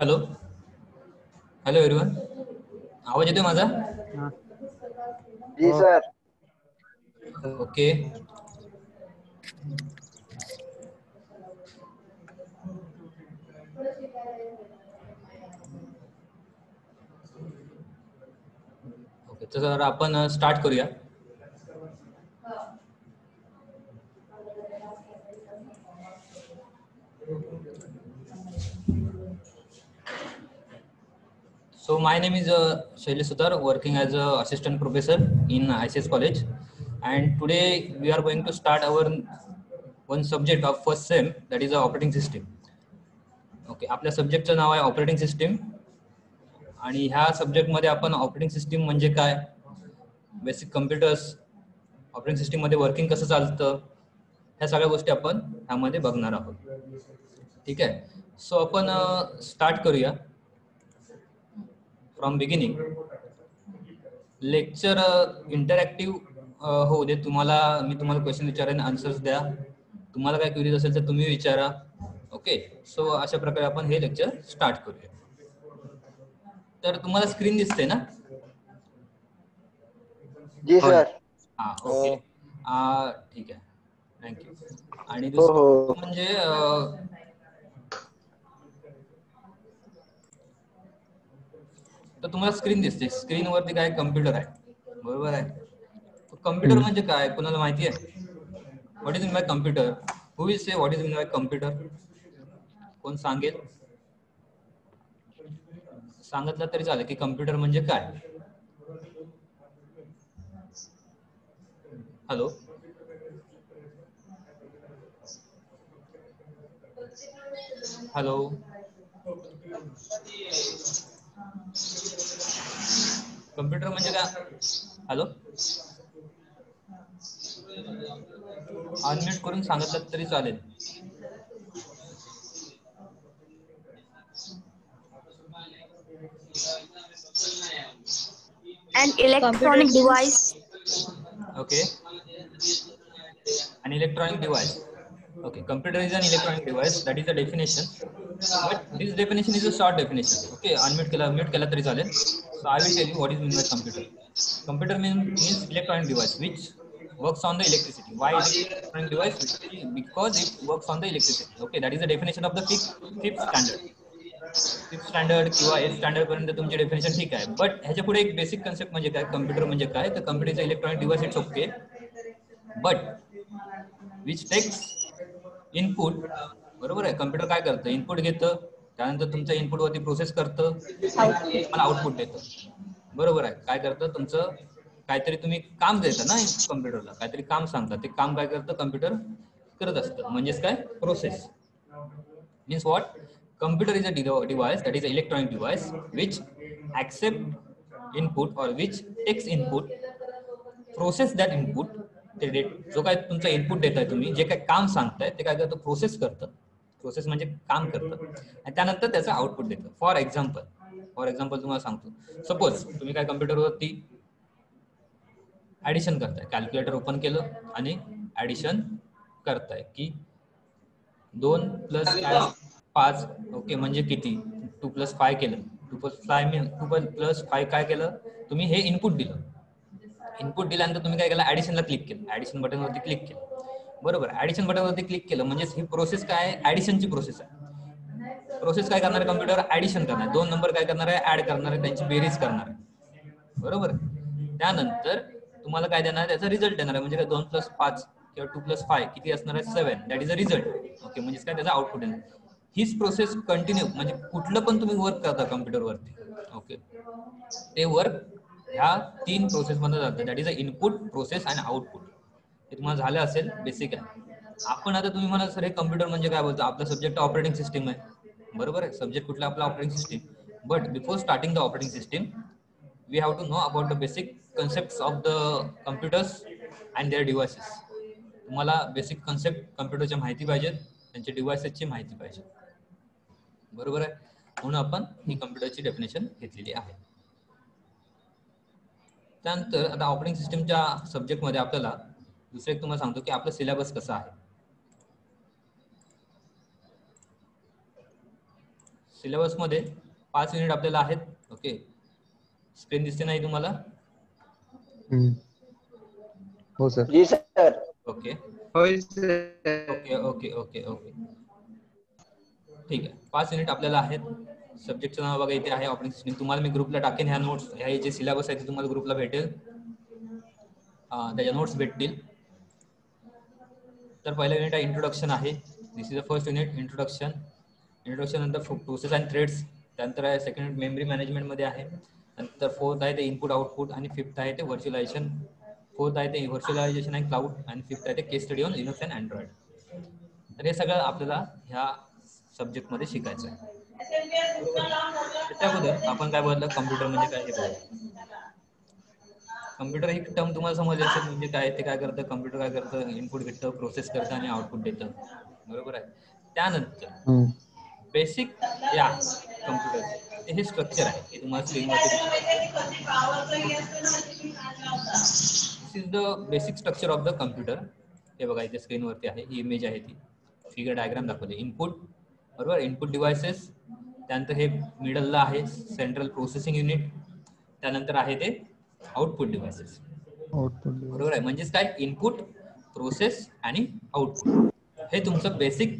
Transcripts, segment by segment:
Hello. Hello everyone आवाज येतोय माझा? जी सर. ओके. ओके तर आपण स्टार्ट करूया. So my name is uh, Shailesh Sudhar, working as a assistant professor in ICS College, and today we are going to start our one subject of first sem that is the operating system. Okay आपल्या सब्जेक्टचं नाव आहे operating system आणि ह्या सब्जेक्टमध्ये आपण operating system म्हणजे काय basic computers operating सिस्टीममध्ये वर्किंग कसं चालतं ह्या सगळ्या गोष्टी आपण ह्यामध्ये बघणार आहोत ठीक आहे सो आपण स्टार्ट करूया फ्रॉम बिगिनिंग लेक्चर इंटरॅक्टिव्ह होऊ दे तुम्हाला मी तुम्हाला क्वेश्चन विचारेन आन्सर्स द्या. तुम्हाला काय क्वेरीज असेल तर तुम्ही विचारा. ओके सो अशा प्रकारे आपण हे लेक्चर स्टार्ट करूया. तर तुम्हाला स्क्रीन दिसते ना? जी सर हा ओके आ, ठीक आहे. थँक्यू आणि हो, हो. दुसरं म्हणजे तर तुम्हाला स्क्रीन दिसते. स्क्रीन वरती काय कम्प्युटर आहे. बरोबर आहे. कम्प्युटर म्हणजे काय? कोणाला माहिती आहे? What is in by computer who is say what is in by computer कोण सांगेल? सांगितलं तरी चालेल की कम्प्युटर म्हणजे काय? हॅलो हॅलो कम्प्युटर म्हणजे काय? हॅलो अनम्यूट करून सांगितलं तरी चालेल. And electronic device okay and electronic device okay computer is an electronic device that is the definition but this definition is a short definition okay unmute kela mute kela tari चालेल so i will tell you what is mean by computer computer means, means electronic device which works on the electricity why is it electronic device because it works on the electricity okay that is the definition of the fifth fifth standard fifth standard किंवा eighth standard पर्यंत तुमची definition ठीक आहे but ह्याच्या पुढे एक basic concept म्हणजे काय कम्प्युटर म्हणजे काय तर कम्प्युटरचं electronic device it's okay but which takes input बरोबर आहे. कम्प्युटर काय करतं? इनपुट घेतं त्यानंतर तुमच्या इनपुट वरती प्रोसेस करतं आउटपुट देतं. बरोबर आहे. काय करतं? तुमचं काहीतरी तुम्ही काम देता ना कम्प्युटरला काहीतरी काम सांगता. ते काम काय करतं? कम्प्युटर करत असतं. म्हणजेच काय? Process means what computer is a de- that is a electronic device which accept input or which takes input process that input ते जो काय तुमचा इनपुट देताय तुम्ही जे काय काम सांगताय ते काय करतं? प्रोसेस करतं. प्रोसेस म्हणजे काम करतं. आणि त्यानंतर त्याचं आउटपुट देतं. फॉर एक्झाम्पल फॉर एक्झाम्पल तुम्हाला सांगतो. सपोज तुम्ही काय कम्प्युटरवरती ऍडिशन करताय. कॅल्क्युलेटर ओपन केलं आणि ऍडिशन करताय की दोन प्लस पाच. ओके म्हणजे किती? टू प्लस फाय केलं. Two plus five two plus five काय केलं? तुम्ही हे इनपुट दिलं. इनपुट दिल्यानंतर तुम्ही काय केलं? ऍडिशनला क्लिक केलं. ऍडिशन बटनवरती क्लिक केलं. बरोबर. ऍडिशन बटनवरती क्लिक केलं. म्हणजेच ही प्रोसेस काय? ऍडिशनची प्रोसेस आहे. प्रोसेस काय करणार आहे कम्प्युटर ऍडिशन करणार दोन नंबर काय करणार आहे? ऍड करणार आहे. त्यांची बेरीज करणार आहे. बरोबर? त्यानंतर तुम्हाला काय देणार त्याचा रिझल्ट देणार आहे. म्हणजे काय? दोन प्लस पाच किंवा टू प्लस फाय किती असणार आहे? Seven that is a result okay म्हणजे काय? त्याचा आउटपुट येणार हीच प्रोसेस कंटिन्यू म्हणजे कुठलं पण तुम्ही वर्क करता कम्प्युटरवरती ओके ते वर्क ह्या तीन प्रोसेस मध्ये जातं. That is a input process आणि आउटपुट हे तुम्हाला झालं असेल बेसिक आहे. आपण आता तुम्ही म्हणा सर हे कम्प्युटर म्हणजे काय बोलतो? आपला सब्जेक्ट ऑपरेटिंग सिस्टीम आहे. बरोबर आहे. सब्जेक्ट कुठला? आपला operating system but before starting the operating system we have to know about the basic concept of the computers and their devices तुम्हाला बेसिक कन्सेप्ट कम्प्युटरच्या माहिती पाहिजेत त्यांच्या डिव्हायसेसची माहिती पाहिजे. बरोबर आहे? म्हणून आपण ही कम्प्युटरची डेफिनेशन घेतलेली आहे. त्यानंतर आता ऑपरेटिंग सिस्टमच्या सब्जेक्टमध्ये आपल्याला दुसरं एक तुम्हाला सांगतो की आपलं सिलेबस कसं आहे. सिलेबसमध्ये पाच युनिट आपल्याला आहेत ओके स्क्रीन दिसते नाही तुम्हाला? हम्म. हो sir ji sir okay okay okay okay okay ठीक आहे. पाच युनिट आपल्याला आहेत. सब्जेक्टचं नाव बघा इथे आहे ऑपरेटिंग सिस्टम तुम्हाला मी ग्रुपला टाकेन ह्या नोट्स ह्या जे सिलेबस आहे ते तुम्हाला ग्रुपला भेटेल. त्याच्या नोट्स भेटतील. तर पहिलं युनिट आहे इंट्रोडक्शन आहे. This is the first unit introduction introduction नंतर प्रोसेस अँड थ्रेड्स त्यानंतर आहे सेकंड मेमरी मॅनेजमेंटमध्ये आहे. नंतर फोर्थ आहे ते इनपुट आउटपुट आणि फिफ्थ आहे ते व्हर्च्युलायझेशन फोर्थ आहे ते व्हर्च्युलायझेशन अँड क्लाउड आणि फिफ्थ आहे ते case study on Linux and Android तर हे सगळं आपल्याला ह्या सब्जेक्टमध्ये शिकायचं आहे. तर त्याबद्दल आपण काय बघितलं? कम्प्युटर म्हणजे काय हे बघू. कम्प्युटर ही टर्म तुम्हाला समजली असेल म्हणजे काय ते काय करतं? कम्प्युटर काय करतं? इनपुट घेतं प्रोसेस करतं आणि आउटपुट देतं. बरोबर आहे? त्यानंतर. बेसिक या कम्प्युटर हे स्ट्रक्चर आहे हे तुम्हाला this is the basic structure of the computer हे बघा इथे स्क्रीनवरती आहे. ही इमेज आहे ती. फिगर डायग्राम दाखवते. इनपुट बरोबर? इनपुट डिव्हायसेस त्यानंतर हे मिडलला आहे सेंट्रल प्रोसेसिंग युनिट त्यानंतर आहे ते आउटपुट डिव्हायसेस. बरोबर आहे? म्हणजेच काय? इनपुट प्रोसेस आणि आउटपुट हे तुमचं बेसिक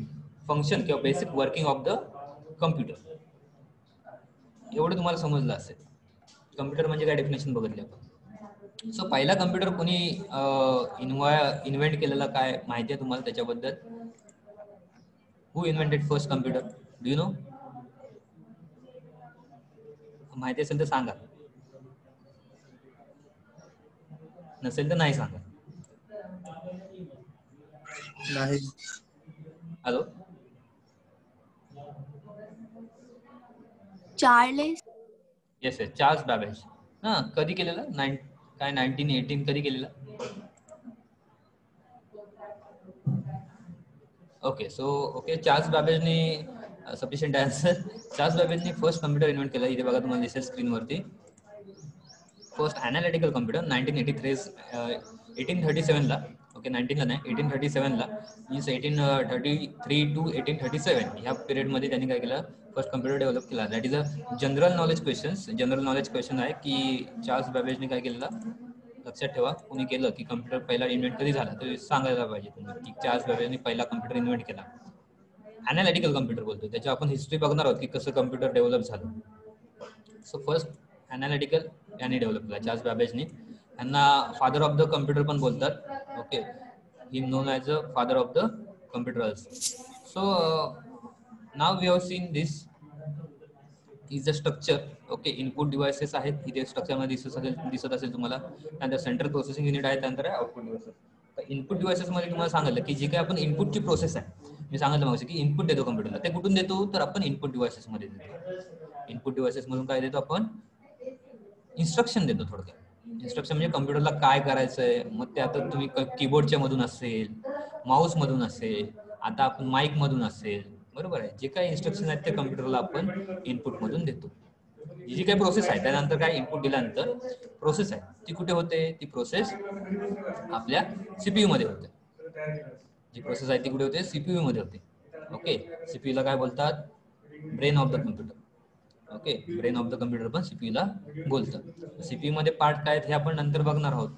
फंक्शन किंवा basic working of the computer एवढं तुम्हाला समजलं असेल. कम्प्युटर म्हणजे काय? डेफिनेशन बघितली आपण. सो पहिला कम्प्युटर कोणी इन्वा इन्व्हेंट केलेला काय माहिती आहे तुम्हाला त्याच्याबद्दल? Who invented first computer do you know माहिती असेल तर सांगा. नसेल तर नाही सांगा. नाही. Hello. Yes yes Charles Babbage. हा कधी केलेला? नाईन काय नाईन्टीन एटीन कधी केलेला? ओके सो ओके चार्ल्स बॅबेजने सफिशियंट आन्सर चार्ल्स बॅबेजने फर्स्ट कम्प्युटर इन्व्हेंट केला. इथे बघा तुम्हाला दिसेल स्क्रीनवरती first analytical computer nineteen eighty three eighteen thirty सेवनला okay नाईन्टीनला नाही eighteen thirty सेवनला means eighteen thirty three two eighteen thirty seven ह्या पिरियडमध्ये त्यांनी काय केलं? फर्स्ट कम्प्युटर डेव्हलप केला. That is a general knowledge questions general knowledge question आहे की चार्ल्स बॅबेजने काय केलेला? लक्षात ठेवा. कोणी केलं की कम्प्युटर पहिला इन्व्हेंट कधी झाला? तर सांगायला पाहिजे तुम्ही की चार्ल्स बॅबेजने पहिला कम्प्युटर इन्व्हेंट केला. अनालिटिकल कम्प्युटर बोलतो त्याची आपण हिस्ट्री बघणार आहोत की कसं कम्प्युटर डेव्हलप झालं. सो फर्स्ट अनालिटिकल यांनी डेव्हलप केला. चार्ल्स बॅबेजने. यांना फादर ऑफ द कम्प्युटर पण बोलतात. Okay he known as a father of the computer also so now we have seen this is a structure okay input devices आहेत. इथे स्ट्रक्चरमध्ये दिसत असेल दिसत असेल तुम्हाला. त्यानंतर सेंट्रल प्रोसेसिंग युनिट आहे त्यानंतर आउटपुट डिव्हायसेस तर इनपुट डिव्हायसेसमध्ये तुम्हाला सांगितलं की जी काही आपण इनपुटची प्रोसेस आहे मी सांगितलं मग की इनपुट देतो कम्प्युटरला ते कुठून देतो? तर आपण इनपुट डिव्हायसेसमध्ये देतो. इनपुट डिव्हायसेस मधून काय देतो आपण? इन्स्ट्रक्शन देतो थोडक्यात. इन्स्ट्रक्शन म्हणजे कम्प्युटरला काय करायचंय? मग ते आता तुम्ही कीबोर्डच्या मधून असेल माऊस मधून असेल आता आपण माईक मधून असेल बरोबर आहे? जे काही इन्स्ट्रक्शन आहेत ते कम्प्युटरला आपण इनपुट मधून देतो. ही जी काही प्रोसेस आहे त्यानंतर काय इनपुट दिल्यानंतर प्रोसेस आहे. ती कुठे होते? ती प्रोसेस आपल्या सीपीयू मध्ये होते. जी प्रोसेस आहे ती कुठे होते सीपीयू मध्ये होते. ओके सीपीयू ला काय बोलतात? Brain of the computer okay brain of the computer पण सीपीयू ला बोलतं. सीपीयू मध्ये पार्ट काय आहेत हे आपण नंतर बघणार आहोत.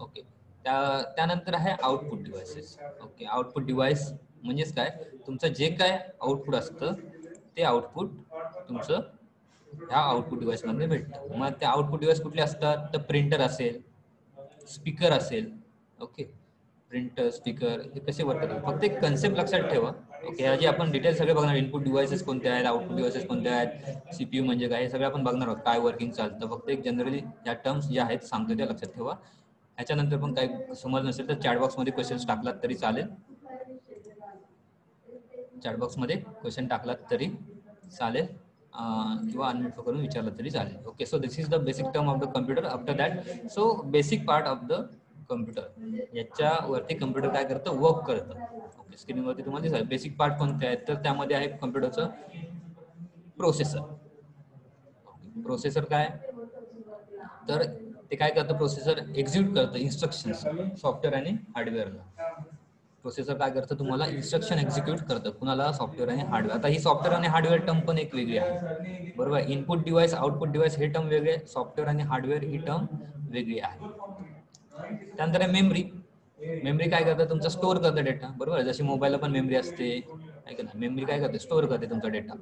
ओके त्या त्यानंतर आहे output devices okay output device म्हणजेच काय? तुमचं जे काय आउटपुट असतं ते आउटपुट तुमचं ह्या आउटपुट डिव्हाइसमध्ये भेटतं. मग ते आउटपुट डिव्हाइस कुठले असतात? तर प्रिंटर असेल स्पीकर असेल. ओके प्रिंटर स्पीकर हे कसे वर्क करतात? फक्त एक कन्सेप्ट लक्षात ठेवा. ओके ह्या जे आपण डिटेल सगळे बघणार. इनपुट डिव्हायसेस कोणते आहेत? आउटपुट डिव्हायसेस कोणते आहेत? सीपीयू म्हणजे काय? हे सगळं आपण बघणार आहोत. काय वर्किंग चालतं? फक्त एक जनरली या टर्म्स ज्या आहेत सांगतो त्या लक्षात ठेवा. ह्याच्यानंतर पण काही समज नसेल तर चॅटबॉक्समध्ये क्वेश्चन्स टाकलात तरी चालेल. चॅटबॉक्समध्ये क्वेश्चन टाकलात तरी चालेल. किंवा अनम्यूट करून विचारलं तरी चालेल. Okay so this is the basic term of the computer after that so basic part of the computer याच्यावरती कम्प्युटर काय करतं? वर्क करतं. ओके स्क्रीनवरती तुम्हाला दिसेल बेसिक पार्ट कोणते आहेत? तर त्यामध्ये आहे कम्प्युटरचं प्रोसेसर प्रोसेसर काय? तर ते काय करतं? प्रोसेसर एक्झिक्यूट करतं इन्स्ट्रक्शन सॉफ्टवेअर आणि हार्डवेअरला प्रोसेसर काय करतं? तुम्हाला इन्स्ट्रक्शन एक्झिक्यूट करतं. कुणाला? सॉफ्टवेअर आणि हार्डवेअर आता ही सॉफ्टवेअर आणि हार्डवेअर टर्म पण एक वेगळी आहे. बरोबर? इनपुट डिवाइस आउटपुट डिवाइस हे टर्म वेगळे. सॉफ्टवेअर आणि हार्डवेअर ही टर्म वेगळी आहे. त्यानंतर आहे मेमरी मेमरी काय करतं? तुमचा स्टोअर करतं डेटा बरोबर? जशी मोबाईलला पण मेमरी असते. आहे का ना मेमरी काय करते? स्टोअर करते तुमचा डेटा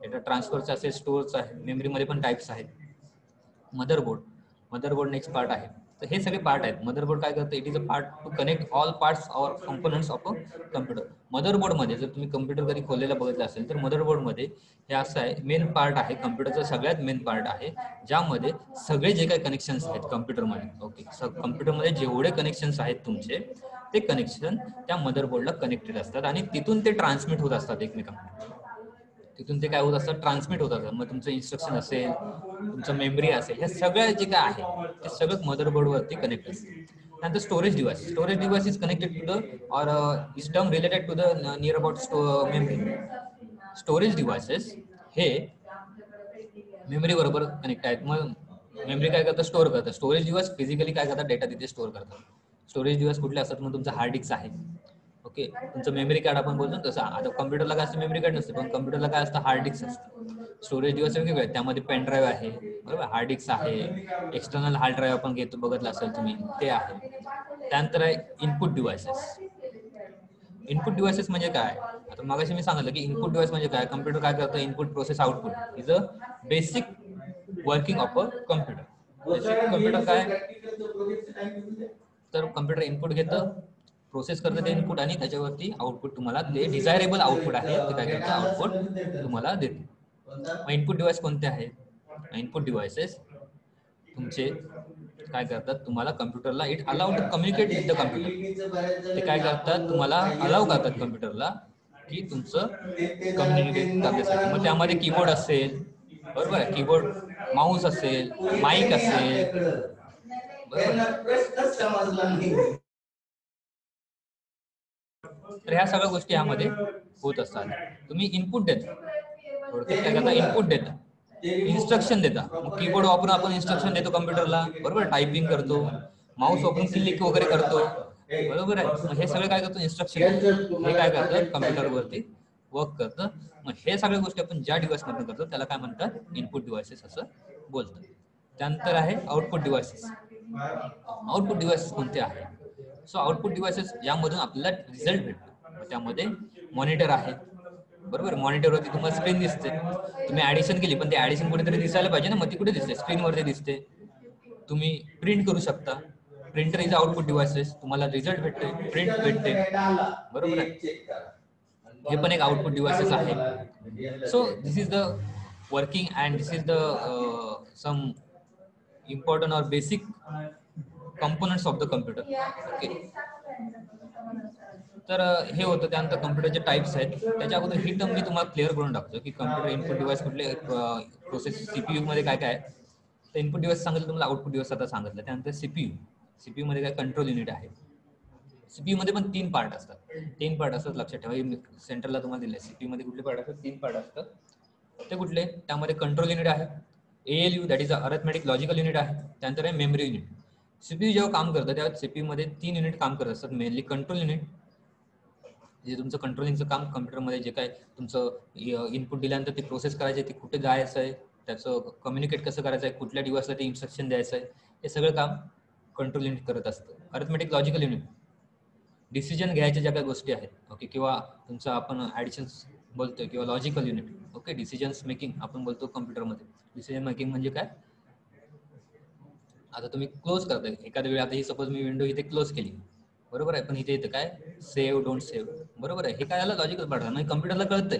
डेटा ट्रान्सफरचा असेल स्टोअरचा आहे मेमरीमध्ये पण टाईप्स आहेत. मदरबोर्ड मदरबोर्ड नेक्स्ट पार्ट आहे. तर हे सगळे पार्ट आहेत. मदरबोर्ड काय करतं? It is a part to connect all parts or components of a computer मदरबोर्डमध्ये जर तुम्ही कम्प्युटर कधी खोललेला बघितलं असेल तर मदरबोर्डमध्ये हे असं आहे मेन पार्ट आहे कम्प्युटरचा सगळ्यात मेन पार्ट आहे ज्यामध्ये सगळे जे काही कनेक्शन्स आहेत कम्प्युटरमध्ये ओके कम्प्युटरमध्ये जेवढे कनेक्शन्स आहेत तुमचे ते कनेक्शन त्या मदरबोर्डला कनेक्टेड असतात आणि तिथून ते ट्रान्समिट होत असतात एकमेकांना. तिथून ते काय होत असतं ट्रान्समिट होत असतं. मग तुमचं इन्स्ट्रक्शन असेल तुमचं मेमरी असेल हे सगळं जे काय आहे ते सगळं motherboard वरती कनेक्ट असते. त्यानंतर storage device storage device is connected to the or is term related to the near about memory storage devices हे मेमरी बरोबर कनेक्ट आहेत. मग मेमरी काय करतं? स्टोअर करतं. स्टोरेज डिव्हाइस फिजिकली काय करतात? डेटा तिथे स्टोअर करतात. स्टोरेज डिव्हाइस कुठले असतात? मग तुमचं हार्ड डिस्क आहे. ओके? तुमचं मेमरी कार्ड आपण बोलतो तसं. आता कम्प्युटरला काय असतं मेमरी कार्ड नसतं पण कम्प्युटरला काय असतं हार्ड डिस्क असतं. स्टोरेज दिवस वेगवेगळे त्यामध्ये पेन ड्राईव्ह आहे बरोबर? हार्ड डिस्क आहे. एक्सटर्नल हार्ड ड्राईव्ह आपण घेतो बघितलं असेल तुम्ही ते आहे. त्यानंतर आहे इनपुट डिव्हायसेस इनपुट डिव्हायसेस म्हणजे काय? आता मगाशी मी सांगितलं की इनपुट डिव्हाइस म्हणजे काय? कम्प्युटर काय करतं? Input process output is a basic working of a computer computer काय? तर कम्प्युटर इनपुट घेतं प्रोसेस करतं ते इनपुट आणि त्याच्यावरती आउटपुट तुम्हाला ते डिझायरेबल आउटपुट आहे. ते काय करतं? आउटपुट तुम्हाला देते. इनपुट डिव्हाइस कोणते आहेत? इनपुट डिव्हायसेस तुमचे काय करतात? तुम्हाला कम्प्युटरला it allowed to communicate with the computer ते काय करतात? तुम्हाला अलाव करतात कम्प्युटरला की तुमचं कम्युनिकेट करण्यासाठी. मग त्यामध्ये कीबोर्ड असेल बरोबर आहे? कीबोर्ड माऊस असेल माईक असेल बरोबर तर ह्या सगळ्या गोष्टी यामध्ये होत असतात. तुम्ही इनपुट देता. थोडक्यात काय करता? इनपुट देता. इन्स्ट्रक्शन देता. मग कीबोर्ड वापरून आपण इन्स्ट्रक्शन देतो कम्प्युटरला बरोबर? टायपिंग करतो. माऊस वापरून क्लिक वगैरे करतो. बरोबर आहे? हे सगळं काय करतो? इन्स्ट्रक्शन हे काय करतं? कम्प्युटरवरती वर्क करतं. मग हे सगळ्या गोष्टी आपण ज्या डिव्हाइस मधून करतो त्याला काय म्हणतात? इनपुट डिव्हायसेस असं बोलतात. त्यानंतर आहे आउटपुट डिव्हायसेस आउटपुट डिव्हायसेस कोणते आहे सो आउटपुट डिव्हायसेस यामधून आपल्याला रिझल्ट भेटतो. त्यामध्ये मॉनिटर आहे. बरोबर? मॉनिटरवरती तुम्हाला स्क्रीन दिसते. तुम्ही ऍडिशन केली पण ते ऍडिशन कुठेतरी दिसायला पाहिजे ना मग ती कुठे दिसते? स्क्रीनवरती दिसते. तुम्ही प्रिंट करू शकता. प्रिंटर इज आउटपुट डिव्हायसेस तुम्हाला रिझल्ट भेटते प्रिंट भेटते. बरोबर आहे? हे पण एक आउटपुट डिव्हायसेस आहे. So this is the working and this is the some important or basic components of the computer okay तर हे होतं त्यानंतर कम्प्युटरचे टाईप्स आहेत. त्याच्या अगोदर ही टर्म मी तुम्हाला क्लिअर करून टाकतो की कम्प्युटर इनपुट डिव्हाइस कुठले प्रोसेस सीपीयू मध्ये काय काय आहे. तर इनपुट डिव्हाइस सांगितलं तुम्हाला आउटपुट डिव्हाइस आता सांगितलं. त्यानंतर सीपीयू सीपीयू मध्ये काय कंट्रोल युनिट आहे. सीपीयू मध्ये पण तीन पार्ट असतात. तीन पार्ट असतात लक्षात ठेवा. सेंटरला तुम्हाला दिले सीपीयू मध्ये कुठले पार्ट असतात? तीन पार्ट असतात. ते कुठले? त्यामध्ये कंट्रोल युनिट आहे. ALU that is arithmetic logical unit आहे. त्यानंतर आहे मेमरी युनिट सीपीयू जेव्हा काम करतं तेव्हा सीपीयू मध्ये तीन युनिट काम करत असतात. मेनली कंट्रोल युनिट जे तुमचं कंट्रोलिंगचं काम कम्प्युटरमध्ये जे काय तुमचं इनपुट दिल्यानंतर ते प्रोसेस करायचे ते कुठे जायचं आहे त्याचं कम्युनिकेट कसं करायचं आहे कुठल्या डिव्हाइसला ते इन्स्ट्रक्शन द्यायचं आहे हे सगळं काम कंट्रोल युनिट करत असतं. अरिथमेटिक लॉजिकल युनिट डिसिजन घ्यायच्या ज्या काही गोष्टी आहेत ओके किंवा तुमचं आपण ॲडिशन्स बोलतोय किंवा logical unit okay decisions making आपण बोलतो कम्प्युटरमध्ये डिसिजन मेकिंग म्हणजे काय? आता तुम्ही क्लोज करताय. एखाद्या वेळी आता ही सपोज मी विंडो इथे क्लोज केली. बरोबर आहे पण इथे येतं काय? सेव्ह डोंट सेव्ह बरोबर आहे. हे काय याला लॉजिकल पार्ट आहे म्हणजे कम्प्युटरला कळतंय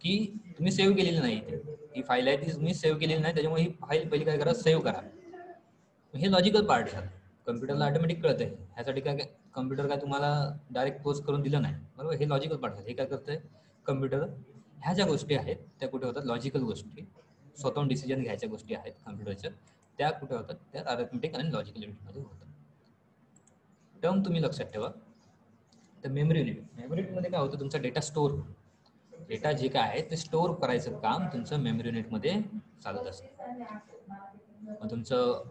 की तुम्ही सेव्ह केलेली नाही इथे. ही फाईल आहे ती तुम्ही सेव्ह केलेली नाही. त्याच्यामुळे ही फाईल पहिली काय करा? सेव्ह करा. हे लॉजिकल पार्ट झालं. कम्प्युटरला ऑटोमॅटिक कळतंय. ह्यासाठी काय कम्प्युटर काय तुम्हाला डायरेक्ट पोस्ट करून दिलं नाही. बरोबर? हे लॉजिकल पार्ट झालं. हे काय करतंय? कम्प्युटर ह्या ज्या गोष्टी आहेत त्या कुठे होतात? लॉजिकल गोष्टी. स्वतःहून डिसिजन घ्यायच्या गोष्टी आहेत कम्प्युटरच्या त्या कुठे होतात? त्या अरेथमेटिक आणि लॉजिकल युनिटमध्ये होतात. टर्म तुम्ही लक्षात ठेवा. तर मेमरी युनिट मेमरी युनिटमध्ये काय होतं? तुमचा डेटा स्टोअर डेटा जे काय आहे ते स्टोअर करायचं काम तुमचं मेमरी युनिटमध्ये चालत असतं. मग तुमचं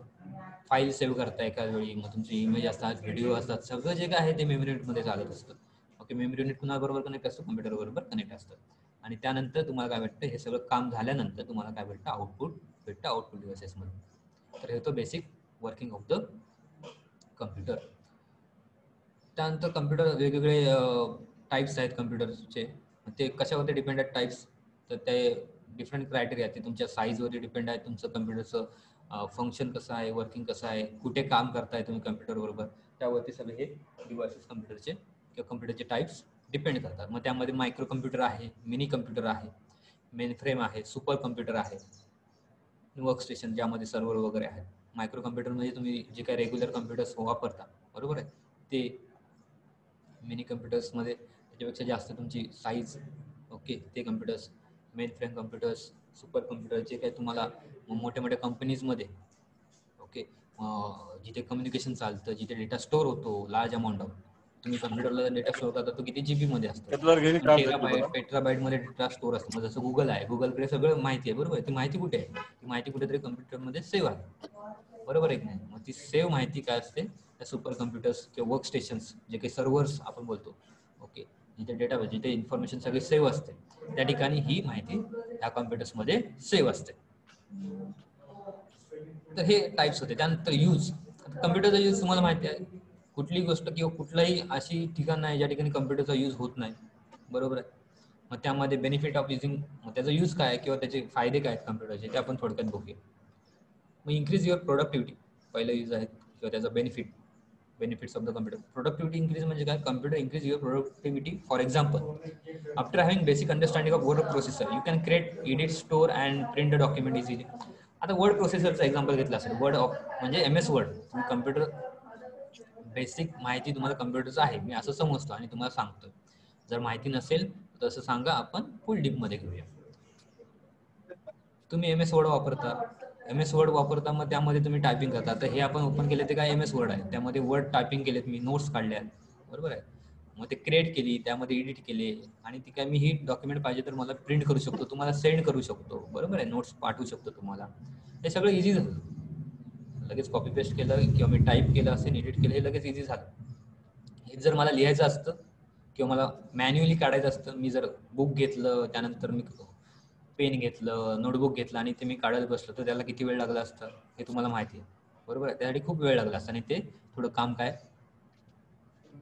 फाईल सेव्ह करता एका वेळी मग तुमचे इमेज असतात व्हिडिओ असतात सगळं जे काय आहे ते मेमरी युनिटमध्ये चालत असतं. ओके मेमरी युनिट कुणाबरोबर कनेक्ट असतं? कम्प्युटर बरोबर कनेक्ट असतं. आणि त्यानंतर तुम्हाला काय भेटतं? हे सगळं काम झाल्यानंतर तुम्हाला काय भेटतं? आउटपुट भेटतं आउटपुट डिव्हायसेसमध्ये तर हे होतं basic working of the computer त्यानंतर कम्प्युटर वेगवेगळे टाईप्स आहेत कम्प्युटरचे ते कशावरती डिपेंड आहेत टाईप्स तर ते डिफरंट क्रायटेरिया ते तुमच्या साईजवरती डिपेंड आहे तुमचं कम्प्युटरचं फंक्शन कसं आहे? वर्किंग कसं आहे? कुठे काम करताय तुम्ही कम्प्युटरबरोबर त्यावरती सगळे हे डिव्हायसेस कम्प्युटरचे किंवा कम्प्युटरचे टाईप्स डिपेंड करतात. मग त्यामध्ये मायक्रो कम्प्युटर आहे मिनी कम्प्युटर आहे मेन फ्रेम आहे सुपर कम्प्युटर आहे वर्क स्टेशन ज्यामध्ये सर्व्हर वगैरे आहेत. मायक्रो कम्प्युटर म्हणजे तुम्ही जे काही रेग्युलर कम्प्युटर्स वापरता बरोबर आहे? ते मिनी कम्प्युटर्समध्ये त्याच्यापेक्षा जास्त तुमची साईज ओके ते computers mainframe computers super computer जे काही तुम्हाला मोठ्या मोठ्या कंपनीजमध्ये ओके जिथे कम्युनिकेशन चालतं जिथे डेटा स्टोअर होतो लार्ज अमाऊंट ऑफ तुम्ही कम्प्युटरला डेटा स्टोअर करता तो किती जीबी मध्ये असतो? टेराबाईट पेट्राबाईटमध्ये डेटा स्टोअर असतो. जसं गुगल आहे गुगलकडे सगळं माहिती आहे बरोबर? आहे ती माहिती कुठे आहे? ती माहिती कुठेतरी कम्प्युटरमध्ये सेव्ह आहे. बरोबर आहे की नाही? मग ती सेव्ह माहिती काय असते? त्या सुपर कम्प्युटर्स किंवा वर्क स्टेशन्स जे काही सर्व्हर्स आपण बोलतो. ओके जिथे डेटा जिथे इन्फॉर्मेशन सगळी सेव्ह असते. त्या ठिकाणी ही माहिती ह्या कॉम्प्युटर्समध्ये सेव्ह असते. तर हे टाईप्स होते. त्यानंतर यूज कम्प्युटरचा यूज तुम्हाला माहिती आहे. कुठली गोष्ट किंवा कुठलाही अशी ठिकाण नाही ज्या ठिकाणी कम्प्युटरचा यूज होत नाही. बरोबर आहे? मग त्यामध्ये बेनिफिट ऑफ युझिंग मग त्याचा यूज काय आहे किंवा त्याचे फायदे काय आहेत कम्प्युटरचे ते आपण थोडक्यात बघूया. मग इन्क्रीज युअर प्रोडक्टिव्हिटी पहिलं यूज आहे किंवा त्याचा benefit benefits of the computer productivity increase म्हणजे काय? Computer increase your productivity for example after having basic understanding of word processor you can create edit store and print the document easily आता word प्रोसेसरचं example घेतलं असेल. Word of म्हणजे M S word तुम्ही computer basic माहिती तुम्हाला कम्प्युटरचं आहे. मी असं समजतो आणि तुम्हाला सांगतो. जर माहिती नसेल तर सांगा आपण फुल डीपमध्ये घेऊया. तुम्ही एम एस वर्ड वापरता. एम एस वर्ड वापरता मग त्यामध्ये तुम्ही टायपिंग करता. तर हे आपण ओपन केले ते काय एम एस वर्ड आहे. त्यामध्ये वर्ड टायपिंग केलेत मी नोट्स काढल्या बरोबर आहे? मग ते क्रिएट केली त्यामध्ये एडिट केले आणि ती काय मी ही डॉक्युमेंट पाहिजे तर मला प्रिंट करू शकतो तुम्हाला सेंड करू शकतो. बरोबर आहे? नोट्स पाठवू शकतो तुम्हाला. हे सगळं इझी झालं. लगेच कॉपी पेस्ट केलं किंवा मी टाईप केलं असेल एडिट केलं हे लगेच इझी झालं. हे जर मला लिहायचं असतं किंवा मला मॅन्युअली काढायचं असतं मी जर बुक घेतलं त्यानंतर मी पेन घेतलं नोटबुक घेतलं आणि ते मी काढायला बसलो. तर त्याला किती वेळ लागला असतं हे तुम्हाला माहिती आहे. बरोबर आहे? त्यासाठी खूप वेळ लागला असता आणि ते थोडं काम काय?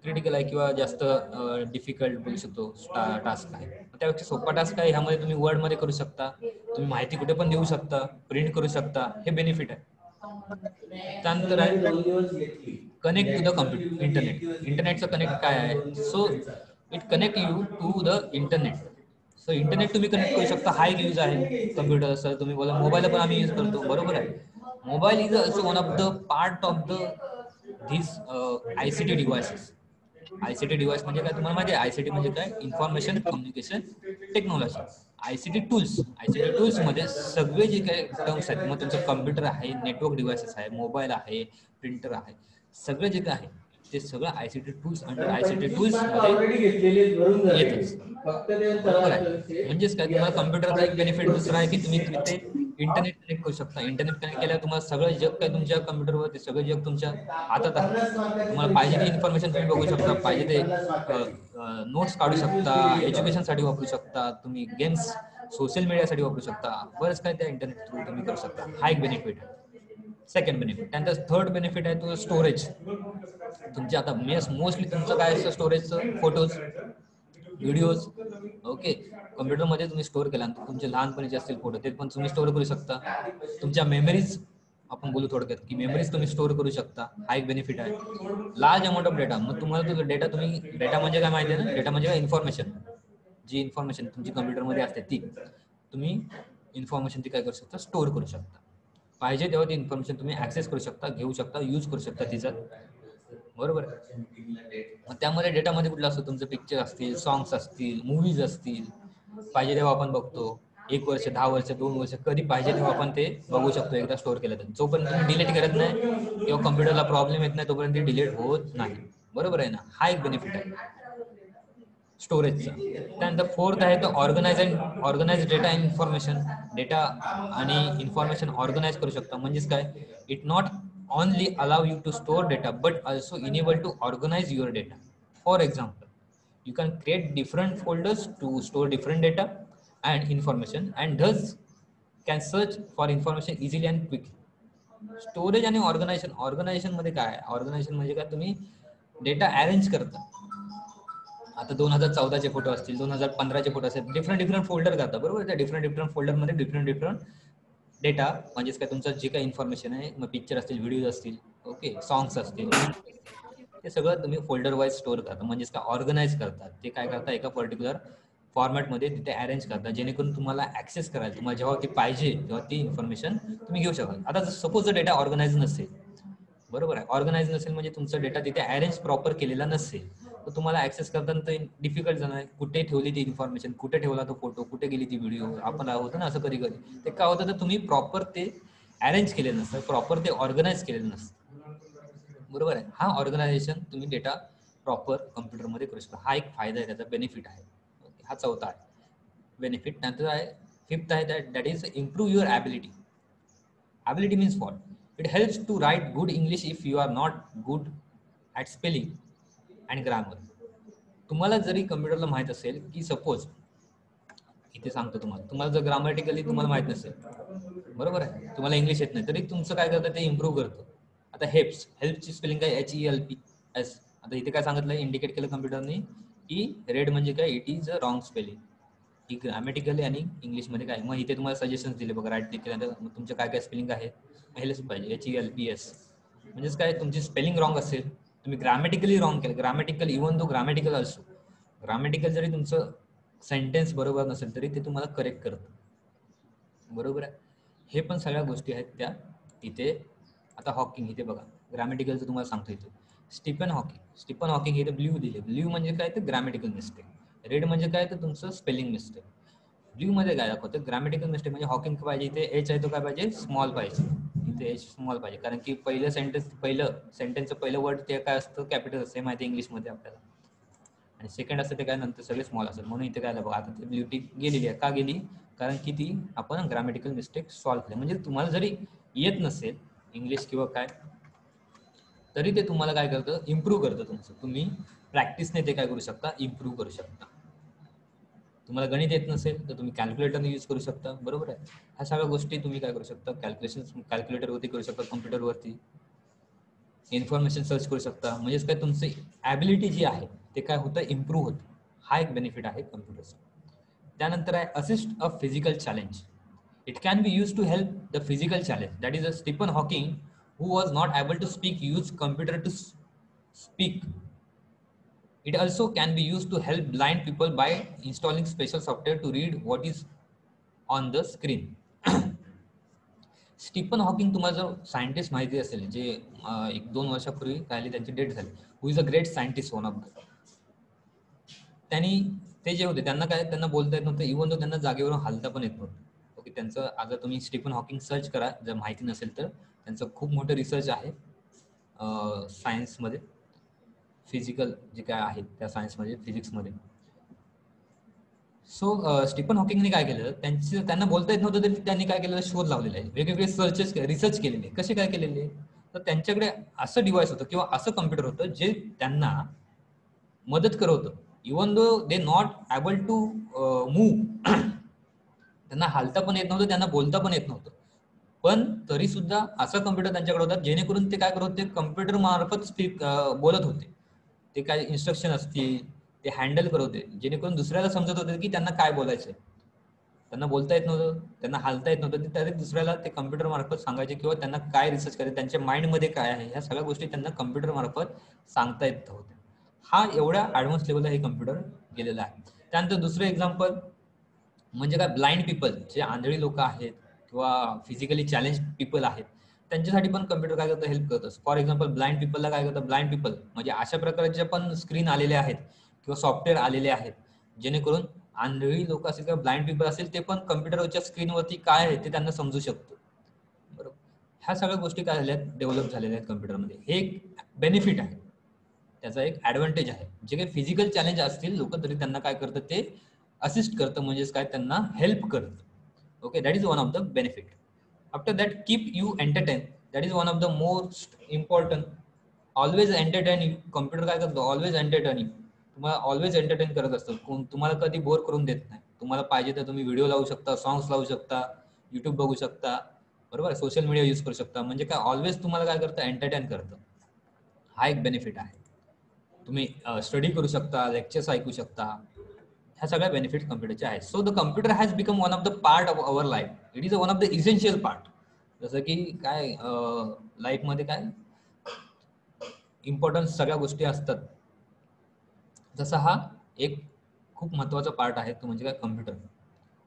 क्रिटिकल आहे किंवा जास्त डिफिकल्ट बोलू शकतो टास्क आहे. त्यापेक्षा सोपा टास्क आहे ह्यामध्ये तुम्ही वर्डमध्ये करू शकता. तुम्ही माहिती कुठे पण देऊ शकता प्रिंट करू शकता. हे बेनिफिट आहे. त्यानंतर आहे connect to the computer internet इंटरनेटचं कनेक्ट काय आहे? So it connect you to the internet so internet तुम्ही कनेक्ट करू शकता. हाय यूज आहे. कम्प्युटर सर तुम्ही बोला. मोबाईल पण आम्ही यूज करतो. बरोबर आहे. Mobile is also one of the part of the this I C T devices I C T device म्हणजे काय? तुम्हाला माहिती आहे आय सी टी म्हणजे काय? Information communication technology I C T tools I C T टूल्समध्ये सगळे जे काही टर्म्स आहेत मग तुमचं कम्प्युटर आहे नेटवर्क डिव्हायसेस आहे मोबाईल आहे प्रिंटर आहे सगळे जे काय आहे ते सगळं I C T tools under I C T tools येतच म्हणजेच काय तुम्हाला कम्प्युटरचा एक बेनिफिट दुसरा आहे की तुम्ही तिथे इंटरनेट कनेक्ट करू शकता. इंटरनेट कनेक्ट केल्यावर तुम्हाला सगळं जग काय तुमच्या कम्प्युटरवर ते सगळं जग तुमच्या हातात आहे. तुम्हाला पाहिजे ते इन्फॉर्मेशन तुम्ही बघू शकता. पाहिजे ते नोट्स काढू शकता एज्युकेशनसाठी वापरू शकता तुम्ही गेम्स सोशल मीडियासाठी वापरू शकता. बरंच काय त्या इंटरनेट थ्रू तुम्ही करू शकता. हा एक बेनिफिट आहे. सेकंड बेनिफिट त्यानंतर थर्ड बेनिफिट आहे तो स्टोरेज तुमचे आता मेस मोस्टली तुमचं काय असतं स्टोरेजचं फोटोज व्हिडिओज ओके कम्प्युटरमध्ये तुम्ही स्टोअर केला. तुमचे लहानपणीचे असतील फोटो ते पण तुम्ही स्टोअर करू शकता. तुमच्या मेमरीज आपण बोलू थोडक्यात की मेमरीज तुम्ही स्टोअर करू शकता. हा एक बेनिफिट आहे. लार्ज अमाऊंट ऑफ डेटा मग तुम्हाला तो डेटा तुम्ही डेटा म्हणजे काय माहिती आहे ना? डेटा म्हणजे काय? इन्फॉर्मेशन जी इन्फॉर्मेशन तुमची कम्प्युटरमध्ये असते ती तुम्ही इन्फॉर्मेशन ती काय करू शकता? स्टोअर करू शकता. पाहिजे तेव्हा ती इन्फॉर्मेशन तुम्ही ऍक्सेस करू शकता घेऊ शकता यूज करू शकता तिचा. बरोबर? मग त्यामध्ये डेटामध्ये कुठलं असतं? तुमचं पिक्चर असतील सॉंग्स असतील मूवीज असतील पाहिजे तेव्हा आपण बघतो. एक वर्ष दहा वर्ष दोन वर्ष कधी पाहिजे तेव्हा आपण ते बघू शकतो एकदा स्टोअर केलं तर. जोपर्यंत तुम्ही डिलीट करत नाही किंवा कम्प्युटरला प्रॉब्लेम येत नाही तोपर्यंत ते डिलीट होत नाही. बरोबर आहे ना? हा एक बेनिफिट आहे. स्टोरेजचं त्यानंतर फोर्थ आहे तर organise and organise data information data आणि इन्फॉर्मेशन ऑर्गनाइज करू शकता. म्हणजेच काय? It not only allow you to store data but also enable to organise your data for example you can create different folders to store different data and information and does can search for information easily and quick storage आणि organisation ऑर्गनायझेशनमध्ये काय? Organisation म्हणजे काय? तुम्ही data arrange करता. आता दोन हजार चौदाचे फोटो असतील दोन हजार पंधराचे फोटो असतील डिफरंट डिफरंट फोल्डर करता बरोबर? त्या डिफरंट डिफरंट फोल्डरमध्ये डिफरंट डिफरंट डेटा म्हणजेच काय तुमचं जे काही इन्फॉर्मेशन आहे मग पिक्चर असतील व्हिडिओज असतील ओके सॉंग्स असतील ते सगळं तुम्ही फोल्डर वाईज स्टोअर करता म्हणजेच काय ऑर्गनाईज करतात ते काय करता एका पर्टिक्युलर फॉर्मॅटमध्ये तिथे अरेंज करता जेणेकरून तुम्हाला ऍक्सेस करायला तुम्हाला जेव्हा ती पाहिजे तेव्हा ती इन्फॉर्मेशन तुम्ही घेऊ शकाल. आता सपोज जर डेटा ऑर्गनाइज नसेल बरोबर आहे? ऑर्गनाईज नसेल म्हणजे तुमचा डेटा तिथे अरेंज प्रॉपर केलेला नसेल तर तुम्हाला ऍक्सेस करताना ते डिफिकल्ट जाणार कुठे ठेवली ती इन्फॉर्मेशन कुठे ठेवला तो फोटो कुठे गेली ती व्हिडिओ आपण होतं ना असं कधी कधी ते काय होतं तर तुम्ही प्रॉपर ते अरेंज केलेलं नसतं. प्रॉपर ते ऑर्गनाईज केलेलं नसतं. बरोबर आहे? हा ऑर्गनायझेशन तुम्ही डेटा प्रॉपर कम्प्युटरमध्ये करू शकता. हा एक फायदा आहे त्याचा बेनिफिट आहे. हा चौथा आहे. बेनिफिट नंतर आहे फिफ्थ आहे that that is improve your ability ability means what it helps to write good English if you are not good at spelling and grammar. तुम्हाला जरी कम्प्युटरला माहीत असेल की सपोज इथे सांगतो तुम्हाला तुम्हाला जर ग्रामॅटिकली तुम्हाला माहीत नसेल बरोबर आहे? तुम्हाला इंग्लिश येत नाही तरी तुमचं काय करतं ते इम्प्रूव्ह करतो. आता हेल्प्स हेल्पची स्पेलिंग काय? H E L P S आता इथे काय सांगितलं इंडिकेट केलं कम्प्युटरने की रेड म्हणजे काय? It is a wrong spelling he grammatically आणि इंग्लिशमध्ये काय? मग इथे तुम्हाला सजेशन्स दिले बघा राईट क्लिक केल्यानंतर मग तुमच्या काय काय स्पेलिंग आहे? पहिलेच पाहिजे H E L P S म्हणजेच काय? तुमची स्पेलिंग रॉंग असेल. तुम्ही ग्रॅमॅटिकली रॉंग केलं. ग्रॅमॅटिकल इव्हन तो ग्रॅमॅटिकल असो. ग्रॅमॅटिकल जरी तुमचं सेंटेन्स बरोबर नसेल तरी ते तुम्हाला करेक्ट करतं. बरोबर आहे? हे पण सगळ्या गोष्टी आहेत त्या इथे. आता हॉकिंग इथे बघा. ग्रॅमॅटिकलचं तुम्हाला सांगतो इथे. स्टीफन हॉकिंग स्टीफन हॉकिंग इथे ब्ल्यू दिले. ब्ल्यू म्हणजे काय? तर ग्रॅमॅटिकल मिस्टेक रेड म्हणजे काय? तर तुमचं स्पेलिंग मिस्टेक ब्ल्यू मध्ये म्हणजे काय दाखवतो ग्रॅमॅटिकल मिस्टेक म्हणजे हॉकिंग पाहिजे इथे? एच आहे तो काय पाहिजे? स्मॉल पाहिजे. इथे एच स्मॉल पाहिजे. कारण की पहिलं सेंटेन्स पहिलं सेंटेन्सचं पहिलं वर्ड ते काय असतं? कॅपिटल असते. माहिती इंग्लिशमध्ये आपल्याला. आणि सेकंड असतं ते काय? नंतर सगळे स्मॉल असेल म्हणून इथे काय बघा आता ते ब्ल्यूटी गेलेली आहे. का गेली? कारण की ती आपण ग्रॅमॅटिकल मिस्टेक सॉल्व्ह केली. म्हणजे तुम्हाला जरी येत नसेल इंग्लिश किंवा काय तरी ते तुम्हाला काय करतं? इम्प्रूव्ह करतं तुमचं. तुम्ही प्रॅक्टिसने ते काय करू शकता? इम्प्रूव्ह करू शकता. तुम्हाला गणित येत नसेल तर तुम्ही कॅल्क्युलेटरने यूज करू शकता. बरोबर आहे? ह्या सगळ्या गोष्टी तुम्ही काय करू शकता? कॅल्क्युलेशन कॅल्क्युलेटरवरती करू शकता कम्प्युटरवरती इन्फॉर्मेशन सर्च करू शकता. म्हणजेच काय तुमची ॲबिलिटी जी आहे ते काय होतं? इम्प्रूव्ह होतं. हा एक बेनिफिट आहे कम्प्युटरचा त्यानंतर आहे assist a physical challenge it can be use to help the physical challenge that is a Stephen Hawking who was not able to speak use computer to speak it also can be used to help blind people by installing special software to read what is on the screen. Stephen Hawking तुम्हाला जर scientist माहिती असेल जे एक दोन वर्षापूर्वी राहिली त्यांची डेट झाली who is a great scientist one of त्यांनी ते जे होते त्यांना काय त्यांना बोलता येत नव्हतं इव्हन तो त्यांना जागेवरून हालता पण येत नव्हतं. ओके त्यांचं आता तुम्ही स्टीफन हॉकिंग सर्च करा जर माहिती नसेल तर त्यांचं खूप मोठं रिसर्च आहे सायन्समध्ये फिजिकल जे काय आहेत त्या सायन्समध्ये फिजिक्समध्ये सो स्टीफन हॉकिंगने काय केलं? त्यांचे त्यांना बोलता येत नव्हतं तरी त्यांनी काय केलेलं? शोध लावलेला आहे. वेगवेगळे सर्चेस रिसर्च केलेले. कसे काय केलेले? तर त्यांच्याकडे असं डिव्हाइस होतं किंवा असं कम्प्युटर होतं जे त्यांना मदत करत होतं. Even though they not able to move त्यांना हालता पण येत नव्हतं त्यांना बोलता पण येत नव्हतं. पण तरी सुद्धा असा कम्प्युटर त्यांच्याकडे होता जेणेकरून ते काय करत होते? कम्प्युटर मार्फत स्पीक बोलत होते. ते काय इन्स्ट्रक्शन असतील ते हँडल करत होते. जेणेकरून दुसऱ्याला समजत होते की त्यांना काय बोलायचं त्यांना बोलता येत नव्हतं त्यांना हालता येत नव्हतं ते दुसऱ्याला ते कम्प्युटर मार्फत सांगायचे किंवा त्यांना काय रिसर्च करायचं त्यांच्या माइंडमध्ये काय आहे ह्या सगळ्या गोष्टी त्यांना कम्प्युटर मार्फत सांगता येत होत्या. हा एवढ्या ॲडव्हान्स लेवलला हे कम्प्युटर गेलेला आहे. त्यानंतर दुसरं एक्झाम्पल म्हणजे काय ब्लाइंड पीपल जे आंधळी लोक आहेत किंवा फिजिकली चॅलेंज पीपल आहेत त्यांच्यासाठी पण कम्प्युटर काय करतं? हेल्प करतं. फॉर एक्झाम्पल ब्लाइंड पीपलला काय करतं? ब्लाइंड पीपल म्हणजे अशा प्रकारचे पण स्क्रीन आलेले आहेत किंवा सॉफ्टवेअर आलेले आहेत. जेणेकरून आंधळी लोक असतील किंवा ब्लाइंड पीपल असेल ते पण कम्प्युटरच्या स्क्रीनवरती काय आहे ते त्यांना समजू शकतं. बरोबर? ह्या सगळ्या गोष्टी काय झाल्या आहेत डेव्हलप झालेल्या आहेत कम्प्युटरमध्ये हे एक बेनिफिट आहे. त्याचा एक ॲडव्हान्टेज आहे. जे काही फिजिकल चॅलेंज असतील लोक तरी त्यांना काय करतं? ते असिस्ट करतं. म्हणजेच काय? त्यांना हेल्प करतं. Okay that is one of the benefit after that keep you entertain that is one of the most important always entertaining computer काय करतो? ऑलवेज एंटरटेनिंग तुम्हाला ऑलवेज एंटरटेन करत असतो. कोण- तुम्हाला कधी बोर करून देत नाही. तुम्हाला पाहिजे तर तुम्ही व्हिडिओ लावू शकता सॉंग्स लावू शकता युट्यूब बघू शकता. बरोबर? सोशल मीडिया यूज करू शकता. म्हणजे काय? ऑलवेज तुम्हाला काय करतं? एंटरटेन करतं. हा एक बेनिफिट आहे. तुम्ही स्टडी करू शकता लेक्चर्स ऐकू शकता. ह्या सगळ्या बेनिफिट कम्प्युटरचे आहेत. So the computer has become one of the part of our life it is one of the essential part जसं की काय लाईफमध्ये काय इम्पॉर्टन्स सगळ्या गोष्टी असतात. जसा हा एक खूप महत्त्वाचा पार्ट आहे तो म्हणजे काय कम्प्युटर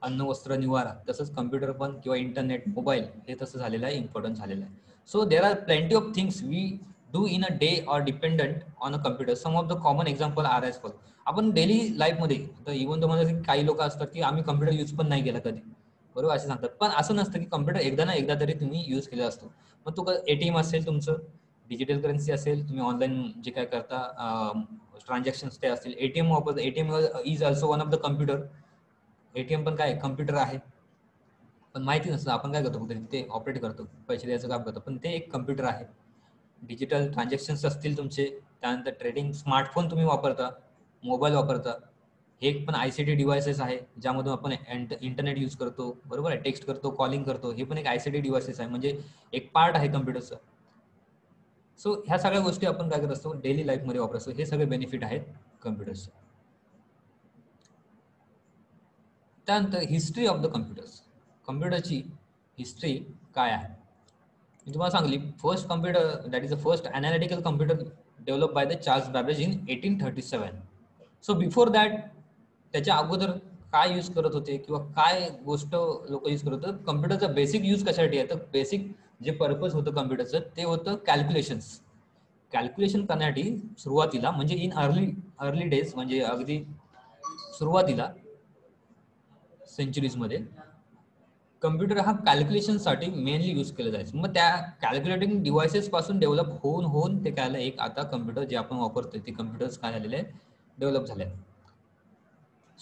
अन्न वस्त्र निवारा. तसंच कम्प्युटर पण किंवा इंटरनेट मोबाईल हे तसं झालेलं आहे इम्पॉर्टन्स झालेलं आहे. So there are plenty of things we do in a day or dependent on a computer some of the common example are as follow आपण डेली लाईफमध्ये तर इव्हन तुम्हाला काही लोक असतात की आम्ही कम्प्युटर यूज पण नाही केला कधी. बरोबर असे सांगतात. पण असं नसतं की कम्प्युटर एकदा ना एकदा तरी तुम्ही यूज केला असतो. मग तो एटीएम असेल तुमचं डिजिटल करन्सी असेल तुम्ही ऑनलाईन जे काय करता ट्रान्झॅक्शन ते असतील एटीएम वापरता ATM is also one of the computer ATM पण काय कम्प्युटर आहे. पण माहिती नसतं आपण काय करतो फक्त ते ऑपरेट करतो पैसे द्यायचं काम करतो पण ते एक कम्प्युटर आहे. डिजिटल ट्रान्झॅक्शन्स असतील तुमचे त्यानंतर ट्रेडिंग स्मार्टफोन तुम्ही वापरता मोबाईल वापरतात हे एक पण आय सी टी डिव्हायसेस आहे ज्यामधून आपण इंटरनेट यूज करतो बरोबर आहे? टेक्स्ट करतो कॉलिंग करतो हे पण एक आय सी टी डिव्हायसेस आहे. म्हणजे एक पार्ट आहे कम्प्युटरचं सो ह्या सगळ्या गोष्टी आपण काय करत असतो? डेली लाईफमध्ये वापरत असतो. हे सगळे बेनिफिट आहेत कम्प्युटर्सचे त्यानंतर हिस्ट्री ऑफ द कम्प्युटर्स कम्प्युटरची हिस्ट्री काय आहे? मी तुम्हाला Sangli first computer that is the first analytical computer develop by the Charles Babbage in eighteen thirty seven so before that त्याच्या अगोदर काय यूज करत होते किंवा काय गोष्ट लोक यूज करत होते? कम्प्युटरचा बेसिक यूज कशासाठी आहे? तर बेसिक जे पर्पज होतं कम्प्युटरचं ते होतं कॅल्क्युलेशन्स कॅल्क्युलेशन करण्यासाठी सुरुवातीला म्हणजे इन अर्ली अर्ली डेज म्हणजे अगदी सुरुवातीला सेंचुरीजमध्ये कम्प्युटर हा कॅल्क्युलेशनसाठी मेनली यूज केला जायचं. मग त्या कॅल्क्युलेटिंग डिव्हायसेसपासून डेव्हलप होऊन होऊन ते काय एक आता कम्प्युटर जे आपण वापरतोय ते कम्प्युटर्स काय झालेले आहेत डेव्हलप झाले आहेत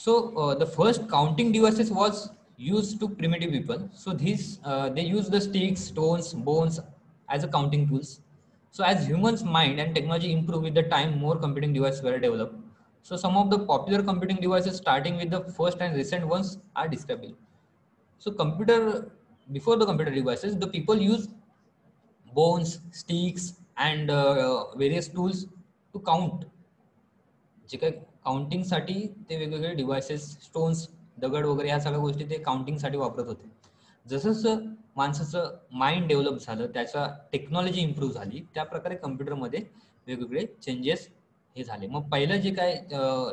so the first counting devices was used to primitive people. So these uh, they use the sticks, stones, bones as a counting tools. So as humans' mind and technology improve with the time, more computing devices were developed. So some of the popular computing devices, starting with the first and recent ones, are describable. So computer before the computer devices, the people use bones, sticks, and uh, various tools to count. जे काही काउंटिंगसाठी ते वेगवेगळे devices stones दगड वगैरे ह्या सगळ्या गोष्टी ते काउंटिंगसाठी वापरत होते. जसं जसं माणसाचं माइंड डेव्हलप झालं त्याचा टेक्नॉलॉजी इम्प्रूव्ह झाली त्या प्रकारे कम्प्युटरमध्ये वेगवेगळे चेंजेस हे झाले. मग पहिलं जे काय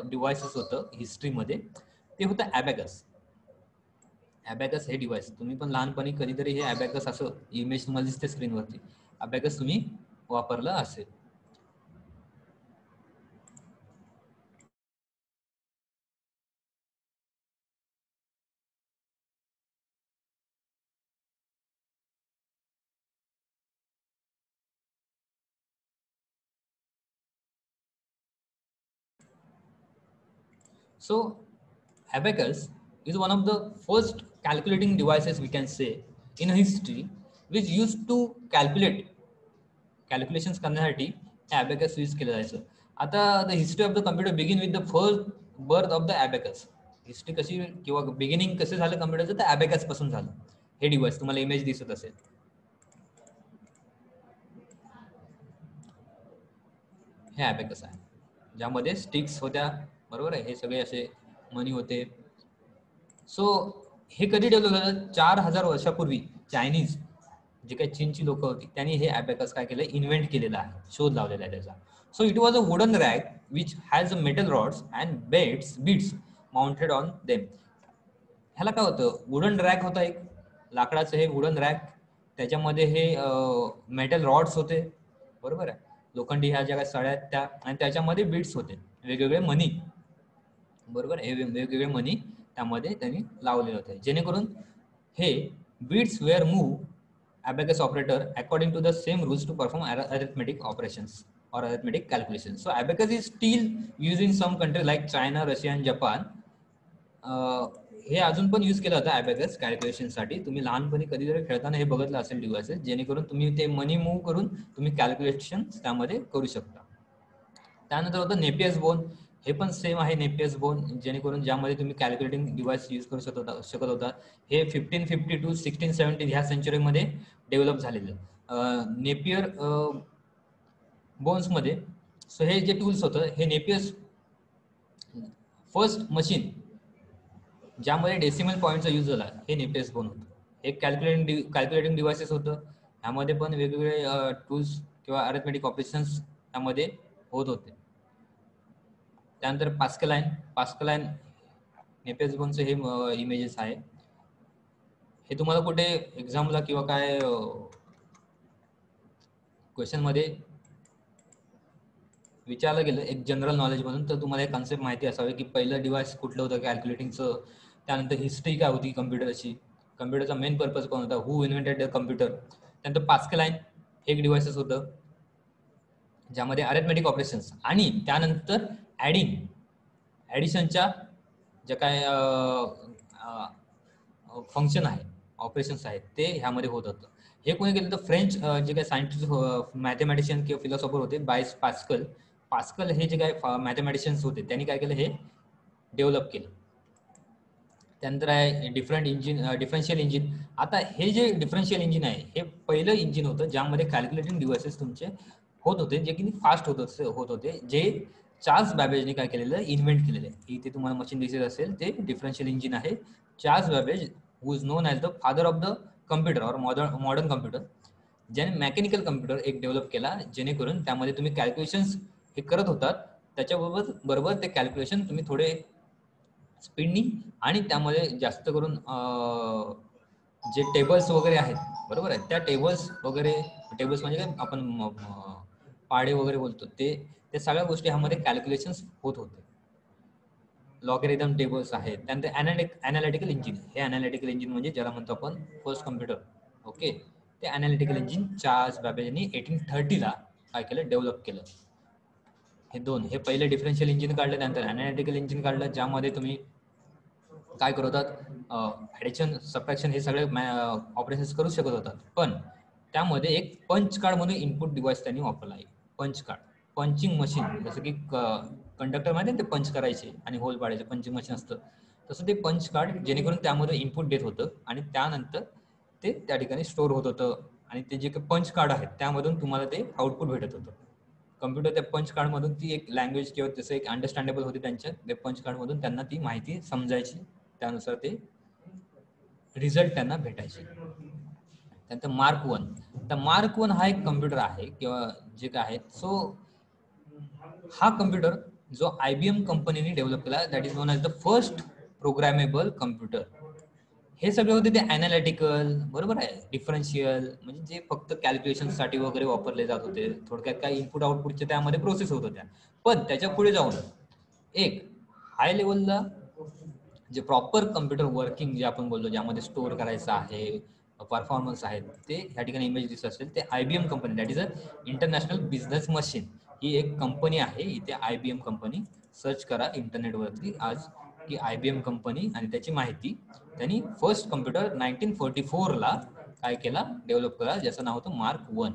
डिव्हायसेस होतं हिस्ट्रीमध्ये ते होतं ॲबॅकस ॲबॅकस हे डिव्हाइस तुम्ही पण लहानपणी कधीतरी हे ॲबॅकस असं इमेज तुम्हाला दिसते स्क्रीनवरती ॲबॅकस तुम्ही वापरलं असेल. So abacus is one of the first calculating devices we can say in history, which used to calculate calculations करण्यासाठी abacus यूज केलं जायचं आता the history of the computer begin with the first birth of the abacus history कशी किंवा beginning कसे झालं कम्प्युटरचं तर ॲबॅकसपासून झालं हे डिवाइस तुम्हाला इमेज दिसत असेल हे ॲबॅकस आहे ज्यामध्ये स्टिक्स होत्या बरोबर आहे हे सगळे असे मनी होते. सो हे कधी डेव्हलप झालं चार हजार वर्षापूर्वी चायनीज जे काही चीनची लोक होती त्यांनी हे ॲबॅकस काय केलं? इन्व्हेंट केलेलं आहे. शोध लावलेला आहे त्याचा. So it was a wooden rack which has a metal rods and beds beads mounted on them ह्याला काय होतं? वुडन रॅक होता एक. लाकडाचं हे वुडन रॅक त्याच्यामध्ये हे मेटल रॉड्स होते. बरोबर आहे? लोखंडी ह्या ज्या काही सळ्या आहेत त्या. आणि त्याच्यामध्ये बीड्स होते. वेगवेगळे मनी बरोबर? वेगवेगळे मनी त्यामध्ये त्यांनी लावलेले होते. जेणेकरून हे beads were move abacus operator according to the same rules to perform arithmetic operation or arithmetic calculation so abacus is still use in some country like China Russia आणि जपान हे अजून पण यूज केला होता ऍबॅकस कॅल्क्युलेशनसाठी. तुम्ही लहानपणी कधीतरी खेळताना हे बघितलं असेल डिव्हाइस जेणेकरून तुम्ही ते मनी मूव करून तुम्ही कॅल्क्युलेशन त्यामध्ये करू शकता. त्यानंतर होतं नेपियस बोन हे पण सेम आहे नेपियस बोन जेणेकरून ज्यामध्ये तुम्ही कॅल्क्युलेटिंग डिव्हाइस यूज करू शकत होता शकत होता हे fifteen fifty two sixteen seventy ह्या सेंचुरीमध्ये डेव्हलप झालेलं. नेपियर बोन्समध्ये सो हे जे टूल्स होतं हे नेपियस फर्स्ट मशीन ज्यामध्ये डेसिमल पॉईंटचा यूज झाला हे नेपियस बोन होतं. हे कॅल्क्युलेटिंग कॅल्क्युलेटिंग डिव्हायसेस होतं. ह्यामध्ये पण वेगवेगळे टूल्स किंवा अरेथमेटिक ऑपरेशन्स त्यामध्ये होत होते. त्यानंतर पास्कलाईन पास्कलाईन नेपियस हे इमेजेस आहे. हे तुम्हाला कुठे एक्झामला किंवा काय क्वेश्चनमध्ये विचारलं गेलं एक जनरल नॉलेज म्हणून तर तुम्हाला एक कन्सेप्ट माहिती असावे की पहिलं डिव्हाइस कुठलं होतं कॅल्क्युलेटिंगचं त्यानंतर हिस्ट्री काय होती कम्प्युटरची कम्प्युटरचा मेन पर्पज कोण होता? हू इन्व्हेंटेड द कम्प्युटर त्यानंतर पास्कलाईन एक डिव्हाइसेस होतं ज्यामध्ये अरेथमेटिक ऑपरेशन्स आणि त्यानंतर ॲडिंग ॲडिशनच्या ज्या काय फंक्शन आहे ऑपरेशन्स आहेत ते ह्यामध्ये होत होतं. हे कोणी केलं तर फ्रेंच जे काय सायंटिस्ट मॅथमॅटिशियन किंवा फिलॉसॉफर होते बायस पास्कल पास्कल हे जे काय मॅथमॅटिशियन्स होते त्यांनी काय केलं हे डेव्हलप केलं. त्यानंतर आहे डिफरंट इंजिन डिफरन्शियल इंजिन आता हे जे डिफरन्शियल इंजिन आहे हे पहिलं इंजिन होतं ज्यामध्ये कॅल्क्युलेटिंग डिव्हायसेस तुमचे होत होते जे की फास्ट होत होत होते जे चार्ल्स बॅबेजने काय केलेलं इन्व्हेंट केलेलं आहे. इथे तुम्हाला मशीन दिसत असेल ते डिफरन्शियल इंजिन आहे. Charles Babbage who is known as the father of the computer or modern modern computer ज्याने मेकॅनिकल कम्प्युटर एक डेव्हलप केला जेणेकरून त्यामध्ये तुम्ही कॅल्क्युलेशन्स हे करत होतात. त्याच्याबरोबर बरोबर ते कॅल्क्युलेशन तुम्ही थोडे स्पीडनी आणि त्यामध्ये जास्त करून जे टेबल्स वगैरे आहेत बरोबर आहे? त्या टेबल्स वगैरे टेबल्स म्हणजे काय? आपण पाडे वगैरे बोलतो. ते त्या सगळ्या गोष्टी ह्यामध्ये कॅल्क्युलेशन्स होत होते. लॉगरिदम टेबल्स आहेत त्यानंतर अनालिटिक अनालिटिकल इंजिन हे अनालिटिकल इंजिन म्हणजे ज्याला म्हणतो आपण फर्स्ट कम्प्युटर ओके ते अनालिटिकल इंजिन चार्ल्स बॅबेजनी एटीन थर्टीला काय केलं? डेव्हलप केलं. हे दोन. हे पहिले डिफरन्शियल इंजिन काढलं त्यानंतर अनालिटिकल इंजिन काढलं ज्यामध्ये तुम्ही काय करतात ॲडिशन सबट्रॅक्शन हे सगळे ऑपरेशन्स करू शकत होतात. पण त्यामध्ये एक पंच कार्ड म्हणून इनपुट डिव्हाइस त्यांनी वापरला आहे. पंच कार्ड पंचिंग मशीन जसं की कंडक्टर माहिती ते पंच करायचे आणि होल पाडायचे पंचिंग मशीन असतं. तसं ते पंच कार्ड जेणेकरून त्यामध्ये इनपुट देत होतं आणि त्यानंतर ते त्या ठिकाणी स्टोअर होत होतं. आणि ते जे काही पंच कार्ड आहेत त्यामधून तुम्हाला ते आउटपुट भेटत होतं. कम्प्युटर त्या पंच कार्डमधून ती एक लँग्वेज किंवा जसं एक अंडरस्टँडेबल होती त्यांच्या त्या पंच कार्डमधून त्यांना ती माहिती समजायची. त्यानुसार ते रिझल्ट त्यांना भेटायचे. त्यानंतर मार्क वन तर मार्क वन हा एक कम्प्युटर आहे किंवा जे काय आहे सो हा कम्प्युटर जो आय बी एम कंपनीने डेव्हलप केला that is known as the first programmable computer हे सगळे होते ते अनालिटिकल बरोबर आहे? डिफरन्शियल म्हणजे जे फक्त कॅल्क्युलेशनसाठी वगैरे वापरले जात होते. थोडक्यात काय इनपुट आउटपुटचे त्यामध्ये प्रोसेस होत होत्या. पण त्याच्या पुढे जाऊन एक हाय लेवलला जे प्रॉपर कम्प्युटर वर्किंग जे आपण बोलतो ज्यामध्ये स्टोअर करायचं आहे परफॉर्मन्स आहेत ते ह्या ठिकाणी इमेज दिसत असेल ते I B M company that is a international business machine ही एक कंपनी आहे इथे I B M company. Search करा इंटरनेटवरती आज की आय बी एम कंपनी आणि त्याची माहिती. त्यांनी फर्स्ट कम्प्युटर नाईन्टीन फोर्टी फोरला काय केला? डेव्हलप केला ज्याचं नाव होतं Mark one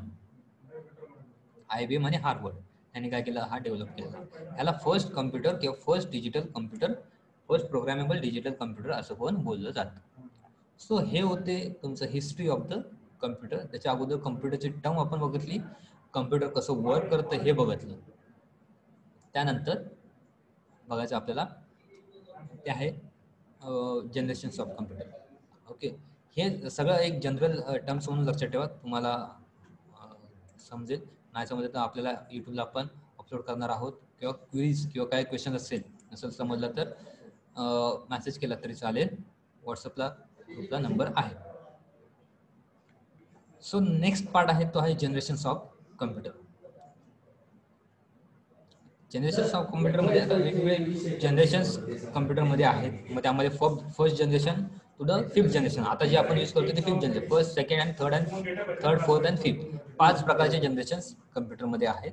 I B M आणि हार्वर्ड यांनी काय केलं? हा डेव्हलप केला ह्याला फर्स्ट कम्प्युटर किंवा first digital computer first programmable digital computer असं पण बोललं जातं. सो हे होते तुमचं हिस्ट्री ऑफ द कम्प्युटर त्याच्या अगोदर कम्प्युटरची टर्म आपण बघितली. कम्प्युटर कसं वर्क करतं हे बघितलं. त्यानंतर बघायचं आपल्याला ते आहे जनरेशन्स ऑफ कम्प्युटर ओके हे सगळं एक जनरल टर्म्स म्हणून लक्षात ठेवा. तुम्हाला समजेल. नाही समजेल तर आपल्याला यूट्यूबला आपण अपलोड करणार आहोत. किंवा क्विज किंवा काय क्वेश्चन असेल नसेल समजलं तर मेसेज केला तरी चालेल. व्हॉट्सअपला ग्रुपला नंबर आहे. सो नेक्स्ट पार्ट आहे तो आहे generations of computer generations of कम्प्युटरमध्ये आता वेगवेगळे जनरेशन्स कम्प्युटरमध्ये आहेत. मग त्यामध्ये first generation to the fifth generation आता जे आपण यूज करतो ते fifth generation first second and third and third fourth and fifth पाच प्रकारचे जनरेशन्स कम्प्युटरमध्ये आहेत.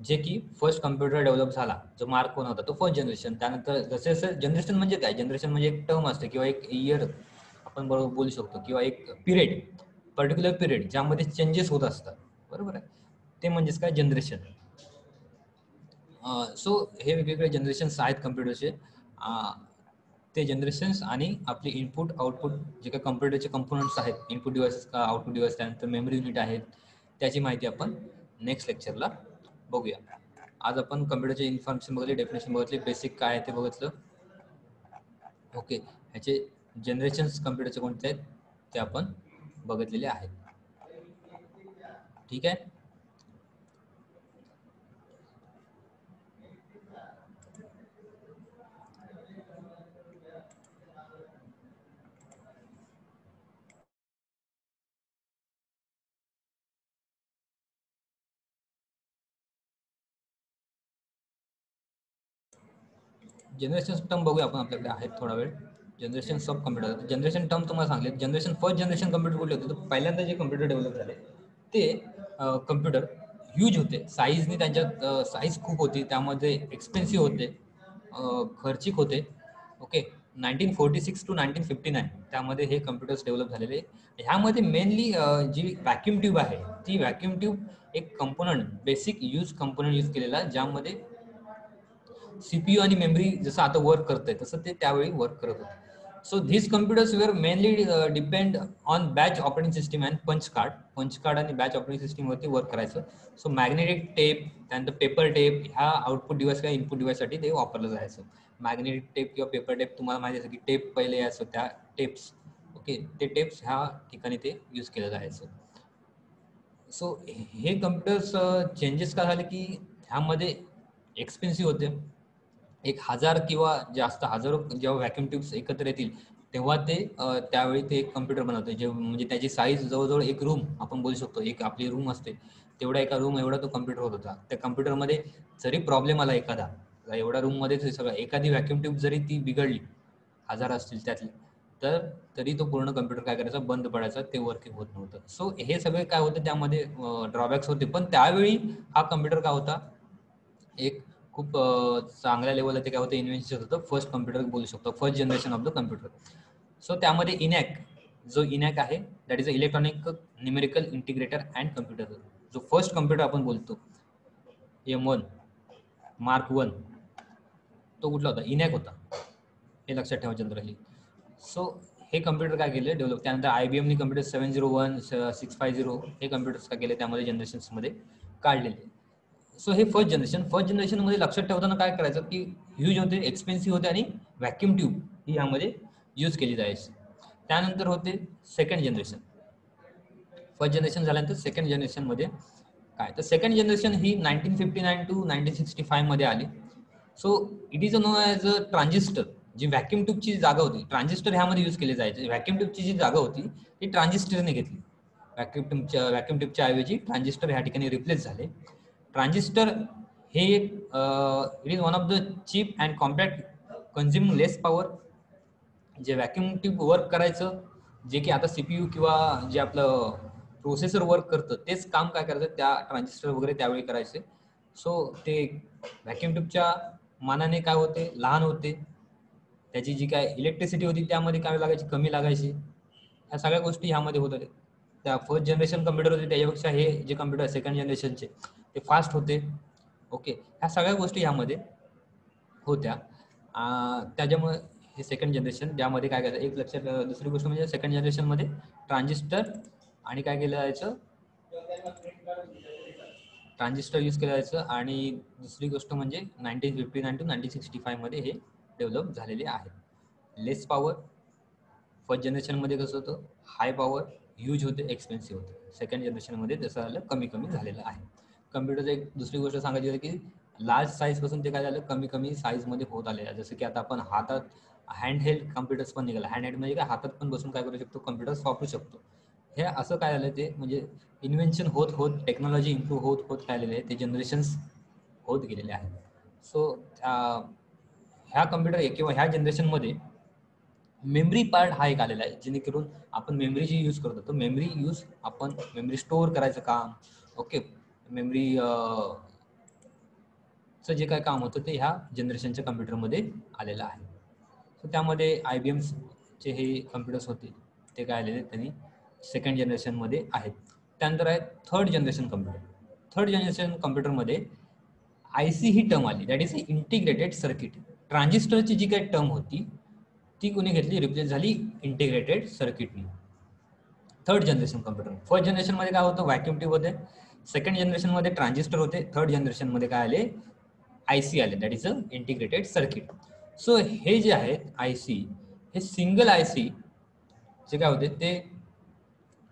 जे की फर्स्ट कम्प्युटर डेव्हलप झाला जो मार्क कोण होता? तो फर्स्ट जनरेशन त्यानंतर जसे जसं जनरेशन म्हणजे काय? जनरेशन म्हणजे एक टर्म असते किंवा एक इयर आपण बरोबर बोलू शकतो किंवा एक पिरियड पर्टिक्युलर पिरियड ज्यामध्ये चेंजेस होत असतात. बरोबर आहे. ते म्हणजेच काय? जनरेशन सो हे वेगवेगळे जनरेशन्स आहेत कम्प्युटरचे ते जनरेशन्स आणि आपले इनपुट आउटपुट जे काही कम्प्युटरचे कंपोनंट्स आहेत इनपुट डिव्हाइस का आउटपुट डिव्हाइस त्यानंतर मेमरी युनिट आहेत त्याची माहिती आपण नेक्स्ट लेक्चरला बघूया. आज आपण कम्प्युटरचे इन्फॉर्मेशन बघितले डेफिनेशन बघितले बेसिक काय आहे ते बघितलं. ओके ह्याचे जनरेशन्स कम्प्युटरचे कोणते आहेत? ते आपण बघितलेले आहेत. ठीक आहे जनरेशन टर्म बघूया आपण आपल्याकडे आहेत थोडा वेळ. Generation of computer generation term तुम्हाला सांगले. जनरेशन फ़र्स्ट जनरेशन कम्प्युटर कुठले होते? तर पहिल्यांदा जे कम्प्युटर डेव्हलप झाले, ते कम्प्युटर ह्यूज होते. साईजने त्यांच्यात साईज खूप होती. त्यामध्ये एक्सपेन्सिव्ह होते. खर्चिक होते. Okay nineteen forty six to nineteen fifty nine त्यामध्ये हे कम्प्युटर्स डेव्हलप झालेले. ह्यामध्ये मेनली जी व्हॅक्युम ट्यूब आहे ती व्हॅक्युम ट्यूब एक component basic use component use केलेला ज्यामध्ये सीपीयू आणि मेमरी जसं आता वर्क करतंय तसं ते त्यावेळी वर्क करत होते. So this computers were mainly depend on batch operating system and punch card punch card आणि बॅच ऑपरेटिंग सिस्टीमवरती वर्क करायचं. सो मॅग्नेटिक टेप त्यानंतर पेपर टेप ह्या आउटपुट डिवाइस किंवा इनपुट डिवाइससाठी ते वापरलं जायचं. मॅग्नेटिक टेप किंवा पेपर टेप तुम्हाला माहिती असेल की टेप पहिले यायचं त्या टेप्स ओके ते टेप्स ह्या ठिकाणी ते यूज केलं जायचं. सो हे कम्प्युटर्स चेंजेस काय झाले की ह्यामध्ये एक्सपेन्सिव्ह होते. एक हजार किंवा जास्त हजारो जेव्हा व्हॅक्युम ट्यूब्स एकत्र येतील तेव्हा ते त्यावेळी ते एक कम्प्युटर बनवते. जे म्हणजे त्याची साईज जवळजवळ एक रूम आपण बोलू शकतो. एक आपली रूम असते. तेवढा एका रूम एवढा तो कम्प्युटर होत होता. त्या कम्प्युटरमध्ये जरी प्रॉब्लेम आला एखादा एवढ्या रूममध्ये सगळं एखादी व्हॅक्युम ट्यूब जरी ती बिघडली हजार असतील त्यातली तर तरी तो पूर्ण कम्प्युटर काय करायचा? बंद पडायचा. ते वर्किंग होत नव्हतं. सो हे सगळे काय होतं? त्यामध्ये ड्रॉबॅक्स होते. पण त्यावेळी हा कम्प्युटर काय होता? एक खूप चांगल्या लेवलला ते काय होतं इन्व्हेन्शन होतं. फर्स्ट कम्प्युटर बोलू शकतो. First generation of the computer so त्यामध्ये इनॅक जो इनॅक आहे that is a electronic numerical integrator and computer जो फर्स्ट कम्प्युटर आपण बोलतो एम वन मार्क वन तो कुठला होता? इनॅक होता. हे लक्षात ठेवा जनरली. सो हे कम्प्युटर काय केले? डेव्हलप त्यानंतर I B एमनी computer seven zero one six five zero हे कम्प्युटर्स काय केले? त्यामध्ये जनरेशन्समध्ये काढलेले. सो हे फर्स्ट जनरेशन फर्स्ट जनरेशनमध्ये लक्षात ठेवताना काय करायचं की ह्यूज होते एक्सपेन्सिव्ह होते आणि व्हॅक्युम ट्यूब ही यामध्ये यूज केली जायची. त्यानंतर होते सेकंड जनरेशन फर्स्ट जनरेशन झाल्यानंतर सेकंड जनरेशनमध्ये काय? तर second generation he nineteen fifty nine to nineteen sixty फायमध्ये आली. So it is a known as a transistor G vacuum ट्यूबची जागा होती. ट्रान्झिस्टर ह्यामध्ये यूज केली जायचे. व्हॅक्युम ट्यूबची जी जागा होती ती ट्रान्झिस्टरने घेतली. व्हॅक्युम ट्यूबच्या व्हॅक्युम ट्यूबच्या ऐवजी ट्रान्झिस्टर ह्या ठिकाणी रिप्लेस झाले. ट्रान्झिस्टर हे एक it is one of the cheap and compact consume less power जे व्हॅक्युम ट्यूब वर्क करायचं जे की आता सीपीयू किंवा जे आपलं प्रोसेसर वर्क करतं तेच काम काय करायचं त्या ट्रान्झिस्टर वगैरे त्यावेळी करायचे. सो ते व्हॅक्युम ट्यूबच्या मानाने काय होते? लहान होते. त्याची जी काय इलेक्ट्रिसिटी होती त्यामध्ये काय लागायची? कमी लागायची. ह्या सगळ्या गोष्टी ह्यामध्ये होत होत्या त्या फर्स्ट जनरेशन कम्प्युटर होते त्याच्यापेक्षा हे जे कम्प्युटर सेकंड जनरेशनचे ते फास्ट होते. ओके ह्या सगळ्या गोष्टी ह्यामध्ये होत्या. त्याच्यामुळे हे सेकंड जनरेशन ज्यामध्ये काय करायचं एक लक्षात दुसरी गोष्ट म्हणजे सेकंड जनरेशनमध्ये ट्रान्झिस्टर आणि काय केलं जायचं? ट्रान्झिस्टर यूज केलं जायचं आणि दुसरी गोष्ट म्हणजे nineteen fifty nine to nineteen sixty फायमध्ये हे डेव्हलप झालेले आहे. लेस पॉवर फर्स्ट जनरेशनमध्ये कसं होतं? हाय पॉवर यूज होते एक्सपेन्सिव्ह होते. सेकंड जनरेशनमध्ये तसं झालं कमी कमी झालेलं आहे. कम्प्युटरचं एक दुसरी गोष्ट सांगायची होती की लार्ज साईजपासून ते काय झालं कमी कमी साईजमध्ये होत आलेलं आहे. जसं की आता आपण हातात हँडहेल्ड कम्प्युटर्स पण निघाला. हँडहेल्ड म्हणजे काय? हातात पण बसून काय करू शकतो? कम्प्युटर्स वापरू शकतो. हे असं काय झालं ते म्हणजे इन्व्हेन्शन होत होत टेक्नॉलॉजी इम्प्रूव्ह होत होत काय आलेले आहे ते जनरेशन्स होत गेलेले आहेत. सो ह्या कम्प्युटर किंवा ह्या जनरेशनमध्ये मेमरी पार्ट हा एक आलेला आहे जेणेकरून आपण मेमरी जी यूज करतो तो मेमरी यूज आपण मेमरी स्टोअर करायचं काम ओके? मेमरी चं जे काय काम होतं ते ह्या जनरेशनच्या कम्प्युटरमध्ये आलेलं आहे. सो त्यामध्ये आय बी एमचे हे कम्प्युटर्स होते ते काय आलेले त्यांनी? सेकंड जनरेशनमध्ये आहेत. त्यानंतर आहे third generation computer. Third generation कम्प्युटरमध्ये आय सी ही टर्म आली. दॅट इज इंटिग्रेटेड सर्किट ट्रान्झिस्टरची जी काही टर्म होती ती कोणी घेतली? रिप्लेस झाली इंटिग्रेटेड सर्किटनी थर्ड जनरेशन कम्प्युटर फर्स्ट जनरेशनमध्ये काय होतं? व्हॅक्युम ट्यूब होते. सेकंड जनरेशनमध्ये ट्रान्झिस्टर होते. थर्ड जनरेशनमध्ये काय आले? आय सी आले. That is a integrated circuit so हे जे आहेत आय सी हे सिंगल आय सी जे काय होते? ते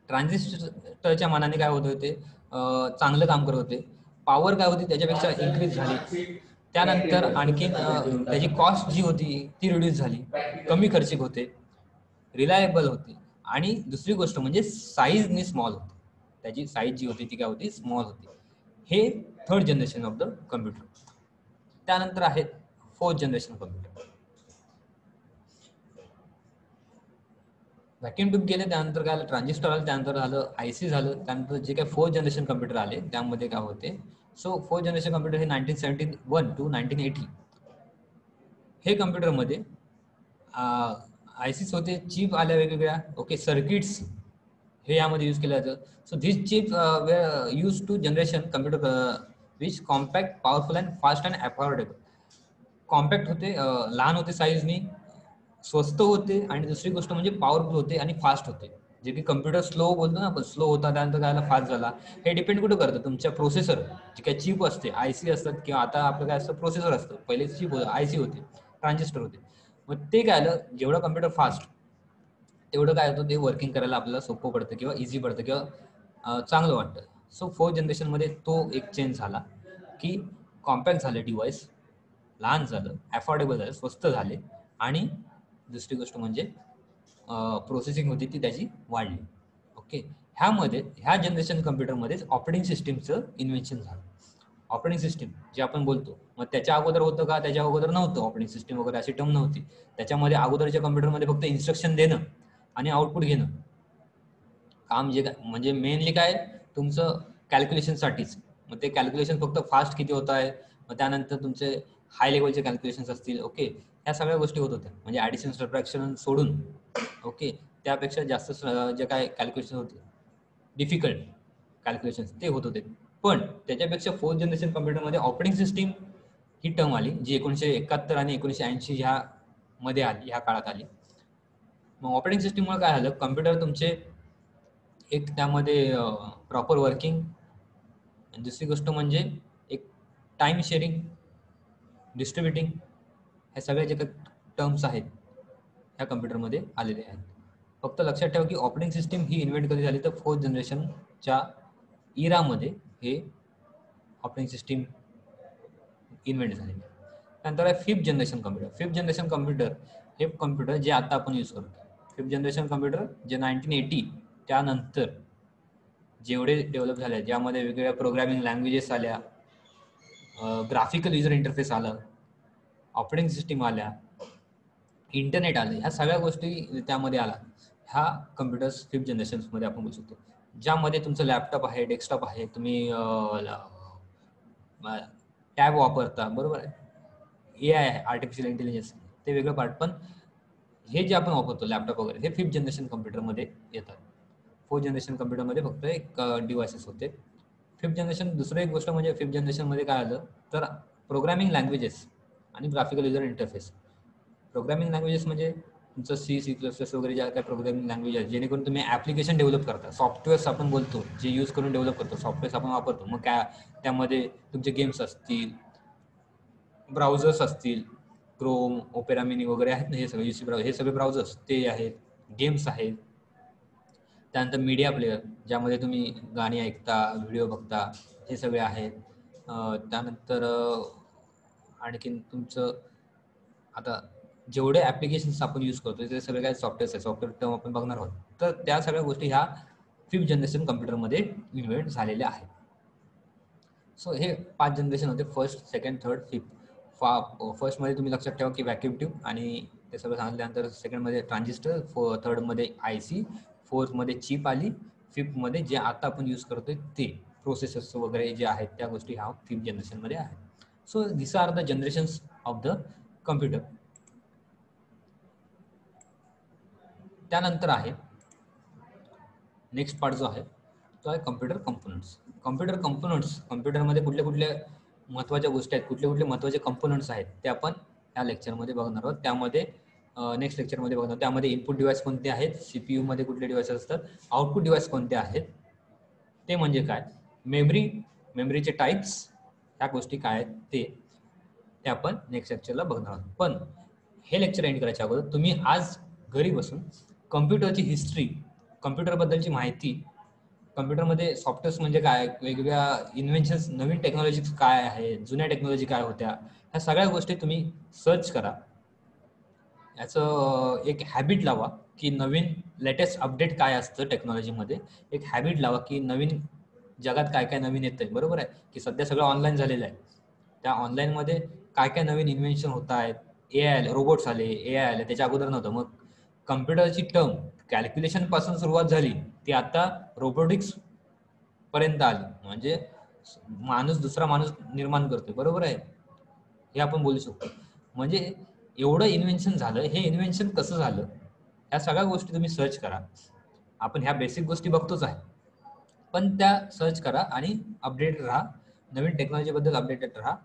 ट्रान्झिस्टरच्या मानाने काय होत होते? चांगलं काम करत होते. पॉवर काय होती? त्याच्यापेक्षा इन्क्रीज झाली. त्यानंतर आणखी त्याची कॉस्ट जी होती ती रिड्यूस झाली. कमी खर्चिक होते. रिलायबल होते. आणि दुसरी गोष्ट म्हणजे साईजनी स्मॉल होते. त्याची साईज जी होती ती काय होती? स्मॉल होती. हे third generation of the computer त्यानंतर आहेत fourth generation computer vacuum tube गेले त्यानंतर काय आलं ट्रान्झिस्टर आलं त्यानंतर झालं आय सी झालं. त्यानंतर जे काय फोर्थ जनरेशन कम्प्युटर आले त्यामध्ये काय होते? सो फोर्थ जनरेशन कम्प्युटर हे nineteen seventy one to nineteen eighty हे कम्प्युटरमध्ये आय सीस होते चिप आल्या वेगवेगळ्या. ओके सर्किट्स हे यामध्ये यूज केलं जातं so this chip use to generation computer which compact powerful and fast and affordable compact होते लहान होते साईजनी स्वस्त होते आणि दुसरी गोष्ट म्हणजे पॉवरफुल होते आणि फास्ट होते. जे की कम्प्युटर स्लो बोलतो ना आपण स्लो होता त्यानंतर काय फास्ट झाला. हे डिपेंड कुठं करतं? तुमच्या प्रोसेसर जे काय चिप असते आय सी असतात किंवा आता आपलं काय असतं प्रोसेसर असतं. पहिले चिप होतं आय सी होते ट्रान्झिस्टर होते. मग ते काय आलं? जेवढं कम्प्युटर फास्ट तेवढं काय होतं? ते वर्किंग करायला आपल्याला सोपं पडतं किंवा इझी पडतं किंवा चांगलं वाटतं. सो फोर्थ जनरेशनमध्ये तो एक चेंज झाला की कॉम्पॅक्ट झालं डिव्हाइस लहान झालं अफोर्डेबल झालं स्वस्त झाले आणि दुसरी गोष्ट म्हणजे प्रोसेसिंग होती ती त्याची वाढली. ओके ह्यामध्ये ह्या जनरेशन कम्प्युटरमध्येच ऑपरेटिंग सिस्टीमचं इन्व्हेन्शन झालं. ऑपरेटिंग सिस्टीम जे आपण बोलतो. मग त्याच्या अगोदर होतं का? त्याच्या अगोदर नव्हतं. ऑपरेटिंग सिस्टीम वगैरे अशी टर्म नव्हती. त्याच्यामध्ये अगोदरच्या कम्प्युटरमध्ये फक्त इन्स्ट्रक्शन देणं आणि आउटपुट घेणं. काम जे काय म्हणजे मेनली काय? तुमचं कॅल्क्युलेशनसाठीच मग ते कॅल्क्युलेशन फक्त फास्ट किती होत आहे? मग त्यानंतर तुमचे हाय लेवलचे कॅल्क्युलेशन्स असतील. ओके ह्या सगळ्या गोष्टी होत होत्या. म्हणजे ॲडिशन सबट्रॅक्शन सोडून ओके त्यापेक्षा जास्त जे काय कॅल्क्युलेशन होते डिफिकल्ट कॅल्क्युलेशन ते होत होते. पण त्याच्यापेक्षा फोर्थ जनरेशन कम्प्युटरमध्ये ऑपरेटिंग सिस्टीम ही टर्म आली जी एकोणीसशे एकाहत्तर आणि एकोणीसशे ऐंशी ह्या मध्ये आली ह्या काळात आली. मग ऑपरेटिंग सिस्टीममुळे काय झालं? कम्प्युटर तुमचे एक त्यामध्ये प्रॉपर वर्किंग दुसरी गोष्ट म्हणजे एक टाईम शेअरिंग डिस्ट्रीब्युटिंग ह्या सगळ्या जे काही टर्म्स आहेत ह्या कम्प्युटरमध्ये आलेले आहेत. फक्त लक्षात ठेवा की ऑपरेटिंग सिस्टीम ही इन्व्हेंट कधी झाली तर फोर्थ जनरेशनच्या इरामध्ये हे ऑपरेटिंग सिस्टीम इन्व्हेंट झालेली आहे त्यानंतर आहे fifth generation computer fifth generation computer हे कम्प्युटर जे आता आपण यूज करतो फिफ्थ जनरेशन कम्प्युटर जे नाईन्टीन एटी त्यानंतर जेवढे डेव्हलप झाले ज्यामध्ये वेगवेगळ्या प्रोग्रॅमिंग लँग्वेजेस आल्या ग्राफिकल युजर इंटरफेस आलं ऑपरेटिंग सिस्टीम आल्या इंटरनेट आलं ह्या सगळ्या गोष्टी त्यामध्ये आला. ह्या कम्प्युटर्स फिफ्थ जनरेशन्समध्ये आपण बोलू शकतो. ज्यामध्ये तुमचं लॅपटॉप आहे डेस्कटॉप आहे तुम्ही टॅब वापरता बरोबर आहे? ए आय आहे आर्टिफिशियल इंटेलिजन्स ते वेगळं पार्ट पण हे जे आपण वापरतो लॅपटॉप वगैरे हे फिफ्थ जनरेशन कम्प्युटरमध्ये येतात. फोर्थ जनरेशन कम्प्युटरमध्ये फक्त एक डिव्हायसेस होते. फिफ्थ जनरेशन दुसरं एक गोष्ट म्हणजे फिफ्थ जनरेशनमध्ये काय आलं? तर प्रोग्रामिंग लँग्वेजेस आणि graphical user interface programming languages म्हणजे तुमचं सी सी प्लस प्लस वगैरे ज्या काय प्रोग्रामिंग लँग्वेज आहेत जेणेकरून तुम्ही ॲप्लिकेशन डेव्हलप करता. सॉफ्टवेअर्स आपण बोलतो जे यूज करून डेव्हलप करतो. सॉफ्टवेअर्स आपण वापरतो. मग काय त्यामध्ये तुमचे गेम्स असतील ब्राउझर्स असतील क्रोम ओपेरा मिनी वगैरे आहेत ना हे सगळे युसी ब्राउझर हे सगळे ब्राउझर्स ते आहेत गेम्स आहेत. त्यानंतर मीडिया प्लेअर ज्यामध्ये तुम्ही गाणी ऐकता व्हिडिओ बघता हे सगळे आहेत. त्यानंतर आणखीन तुमचं आता जेवढे ॲप्लिकेशन्स आपण यूज करतो ते सगळे काय सॉफ्टवेअर्स आहे सॉफ्टवेअर टर्म आपण बघणार आहोत. तर त्या सगळ्या गोष्टी ह्या फिफ्थ जनरेशन कम्प्युटरमध्ये इन्व्हेंट झालेल्या आहेत. सो हे पाच जनरेशन होते. फर्स्ट सेकंड थर्ड फिफ्थ फा फर्स्टमध्ये तुम्ही लक्षात ठेवा की व्हॅक्युम ट्यूब आणि ते सगळं सांगितल्यानंतर सेकंडमध्ये ट्रान्झिस्टर फो थर्डमध्ये आय सी फोर्थमध्ये चिप आली फिफ्थमध्ये जे आता आपण यूज करतोय ते प्रोसेसर्स वगैरे जे आहेत त्या गोष्टी ह्या फिफ्थ जनरेशनमध्ये आहेत. So these are the generations of the computer. त्यानंतर आहे नेक्स्ट पार्ट जो आहे तो आहे कम्प्युटर कंपोनंट्स कम्प्युटर कंपोनंट्स कम्प्युटरमध्ये कुठल्या कुठल्या महत्त्वाच्या गोष्टी आहेत कुठले कुठले महत्त्वाचे कंपोनंट्स आहेत ते आपण या लेक्चरमध्ये बघणार आहोत. त्यामध्ये नेक्स्ट लेक्चरमध्ये बघणार त्यामध्ये इनपुट डिव्हाइस कोणते आहेत सी पी यूमध्ये कुठले डिव्हाइस असतात आउटपुट डिव्हाइस कोणते आहेत ते म्हणजे काय? मेमरी मेमरीचे टाईप्स ह्या गोष्टी काय आहेत ते ते आपण नेक्स्ट लेक्चरला बघणार आहोत. पण हे लेक्चर एंड करायच्या अगोदर तुम्ही आज घरी बसून कम्प्युटरची हिस्ट्री कम्प्युटरबद्दलची माहिती कम्प्युटरमध्ये सॉफ्टवेअर्स म्हणजे काय वेगवेगळ्या इन्व्हेन्शन्स नवीन टेक्नॉलॉजीज काय आहे जुन्या टेक्नॉलॉजी काय होत्या ह्या सगळ्या गोष्टी तुम्ही सर्च करा. याचं एक हॅबिट लावा की नवीन लेटेस्ट अपडेट काय असतं टेक्नॉलॉजीमध्ये एक हॅबिट लावा की नवीन जगात काय काय नवीन येत आहे बरोबर आहे? की सध्या सगळं ऑनलाईन झालेलं आहे. त्या ऑनलाईनमध्ये काय काय नवीन इन्व्हेन्शन होत आहेत? ए आय आले रोबोट्स आले ए आय आले त्याच्या अगोदर नव्हतं. मग कम्प्युटरची टर्म कॅल्क्युलेशनपासून सुरुवात झाली ती आता रोबोटिक्स पर्यंत आली. म्हणजे माणूस दुसरा माणूस निर्माण करतोय. बरोबर आहे? हे आपण बोलू शकतो. म्हणजे एवढं इन्व्हेन्शन झालं हे इन्व्हेन्शन कसं झालं? ह्या सगळ्या गोष्टी तुम्ही सर्च करा. आपण ह्या बेसिक गोष्टी बघतोच आहे. पण त्या सर्च करा आणि अपडेट राहा. नवीन टेक्नॉलॉजीबद्दल अपडेटेड राहा.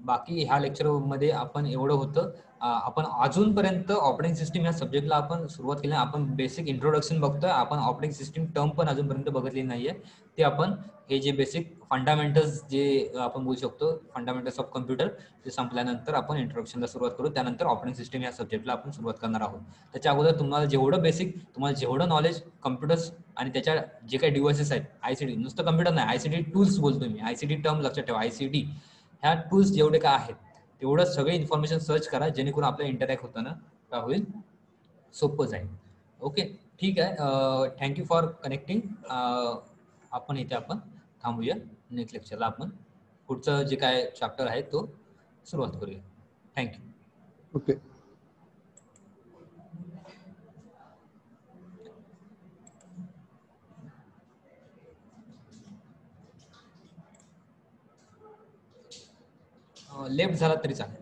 बाकी ह्या लेक्चरमध्ये आपण एवढं होतं. आपण अजूनपर्यंत ऑपरेटिंग सिस्टीम या सब्जेक्टला आपण सुरुवात केली आपण बेसिक इंट्रोडक्शन बघतोय. आपण ऑपरेटिंग सिस्टीम टर्म पण अजूनपर्यंत बघितली नाहीये. ते आपण हे जे बेसिक फंडामेंटल्स जे आपण बोलू शकतो फंडामेंटल्स ऑफ कम्प्युटर ते संपल्यानंतर आपण इंट्रोडक्शनला सुरुवात करू. त्यानंतर ऑपरेटिंग सिस्टीम या सब्जेक्टला आपण सुरुवात करणार आहोत. त्याच्या अगोदर तुम्हाला जेवढं बेसिक तुम्हाला जेवढं नॉलेज कम्प्युटर्स आणि त्याच्या जे काही डिव्हायसेस आहेत आयसीडी नुसतं कम्प्युटर नाही आयसीडी टूल्स बोलतो मी. आयसीडी टर्म लक्षात ठेवा. आयसीडी ह्या टूल्स जेवढे काय आहेत तेवढं सगळे इन्फॉर्मेशन सर्च करा जेणेकरून आपलं इंटरॅक्ट होताना काय होईल? सोपं जाईल. ओके ठीक आहे. थँक्यू फॉर कनेक्टिंग आपण इथे आपण थांबूया. नेक्स्ट लेक्चरला आपण पुढचं जे काय चॅप्टर आहे तो सुरुवात करूया. थँक्यू ओके लेफ्ट झाला तरी चालेल.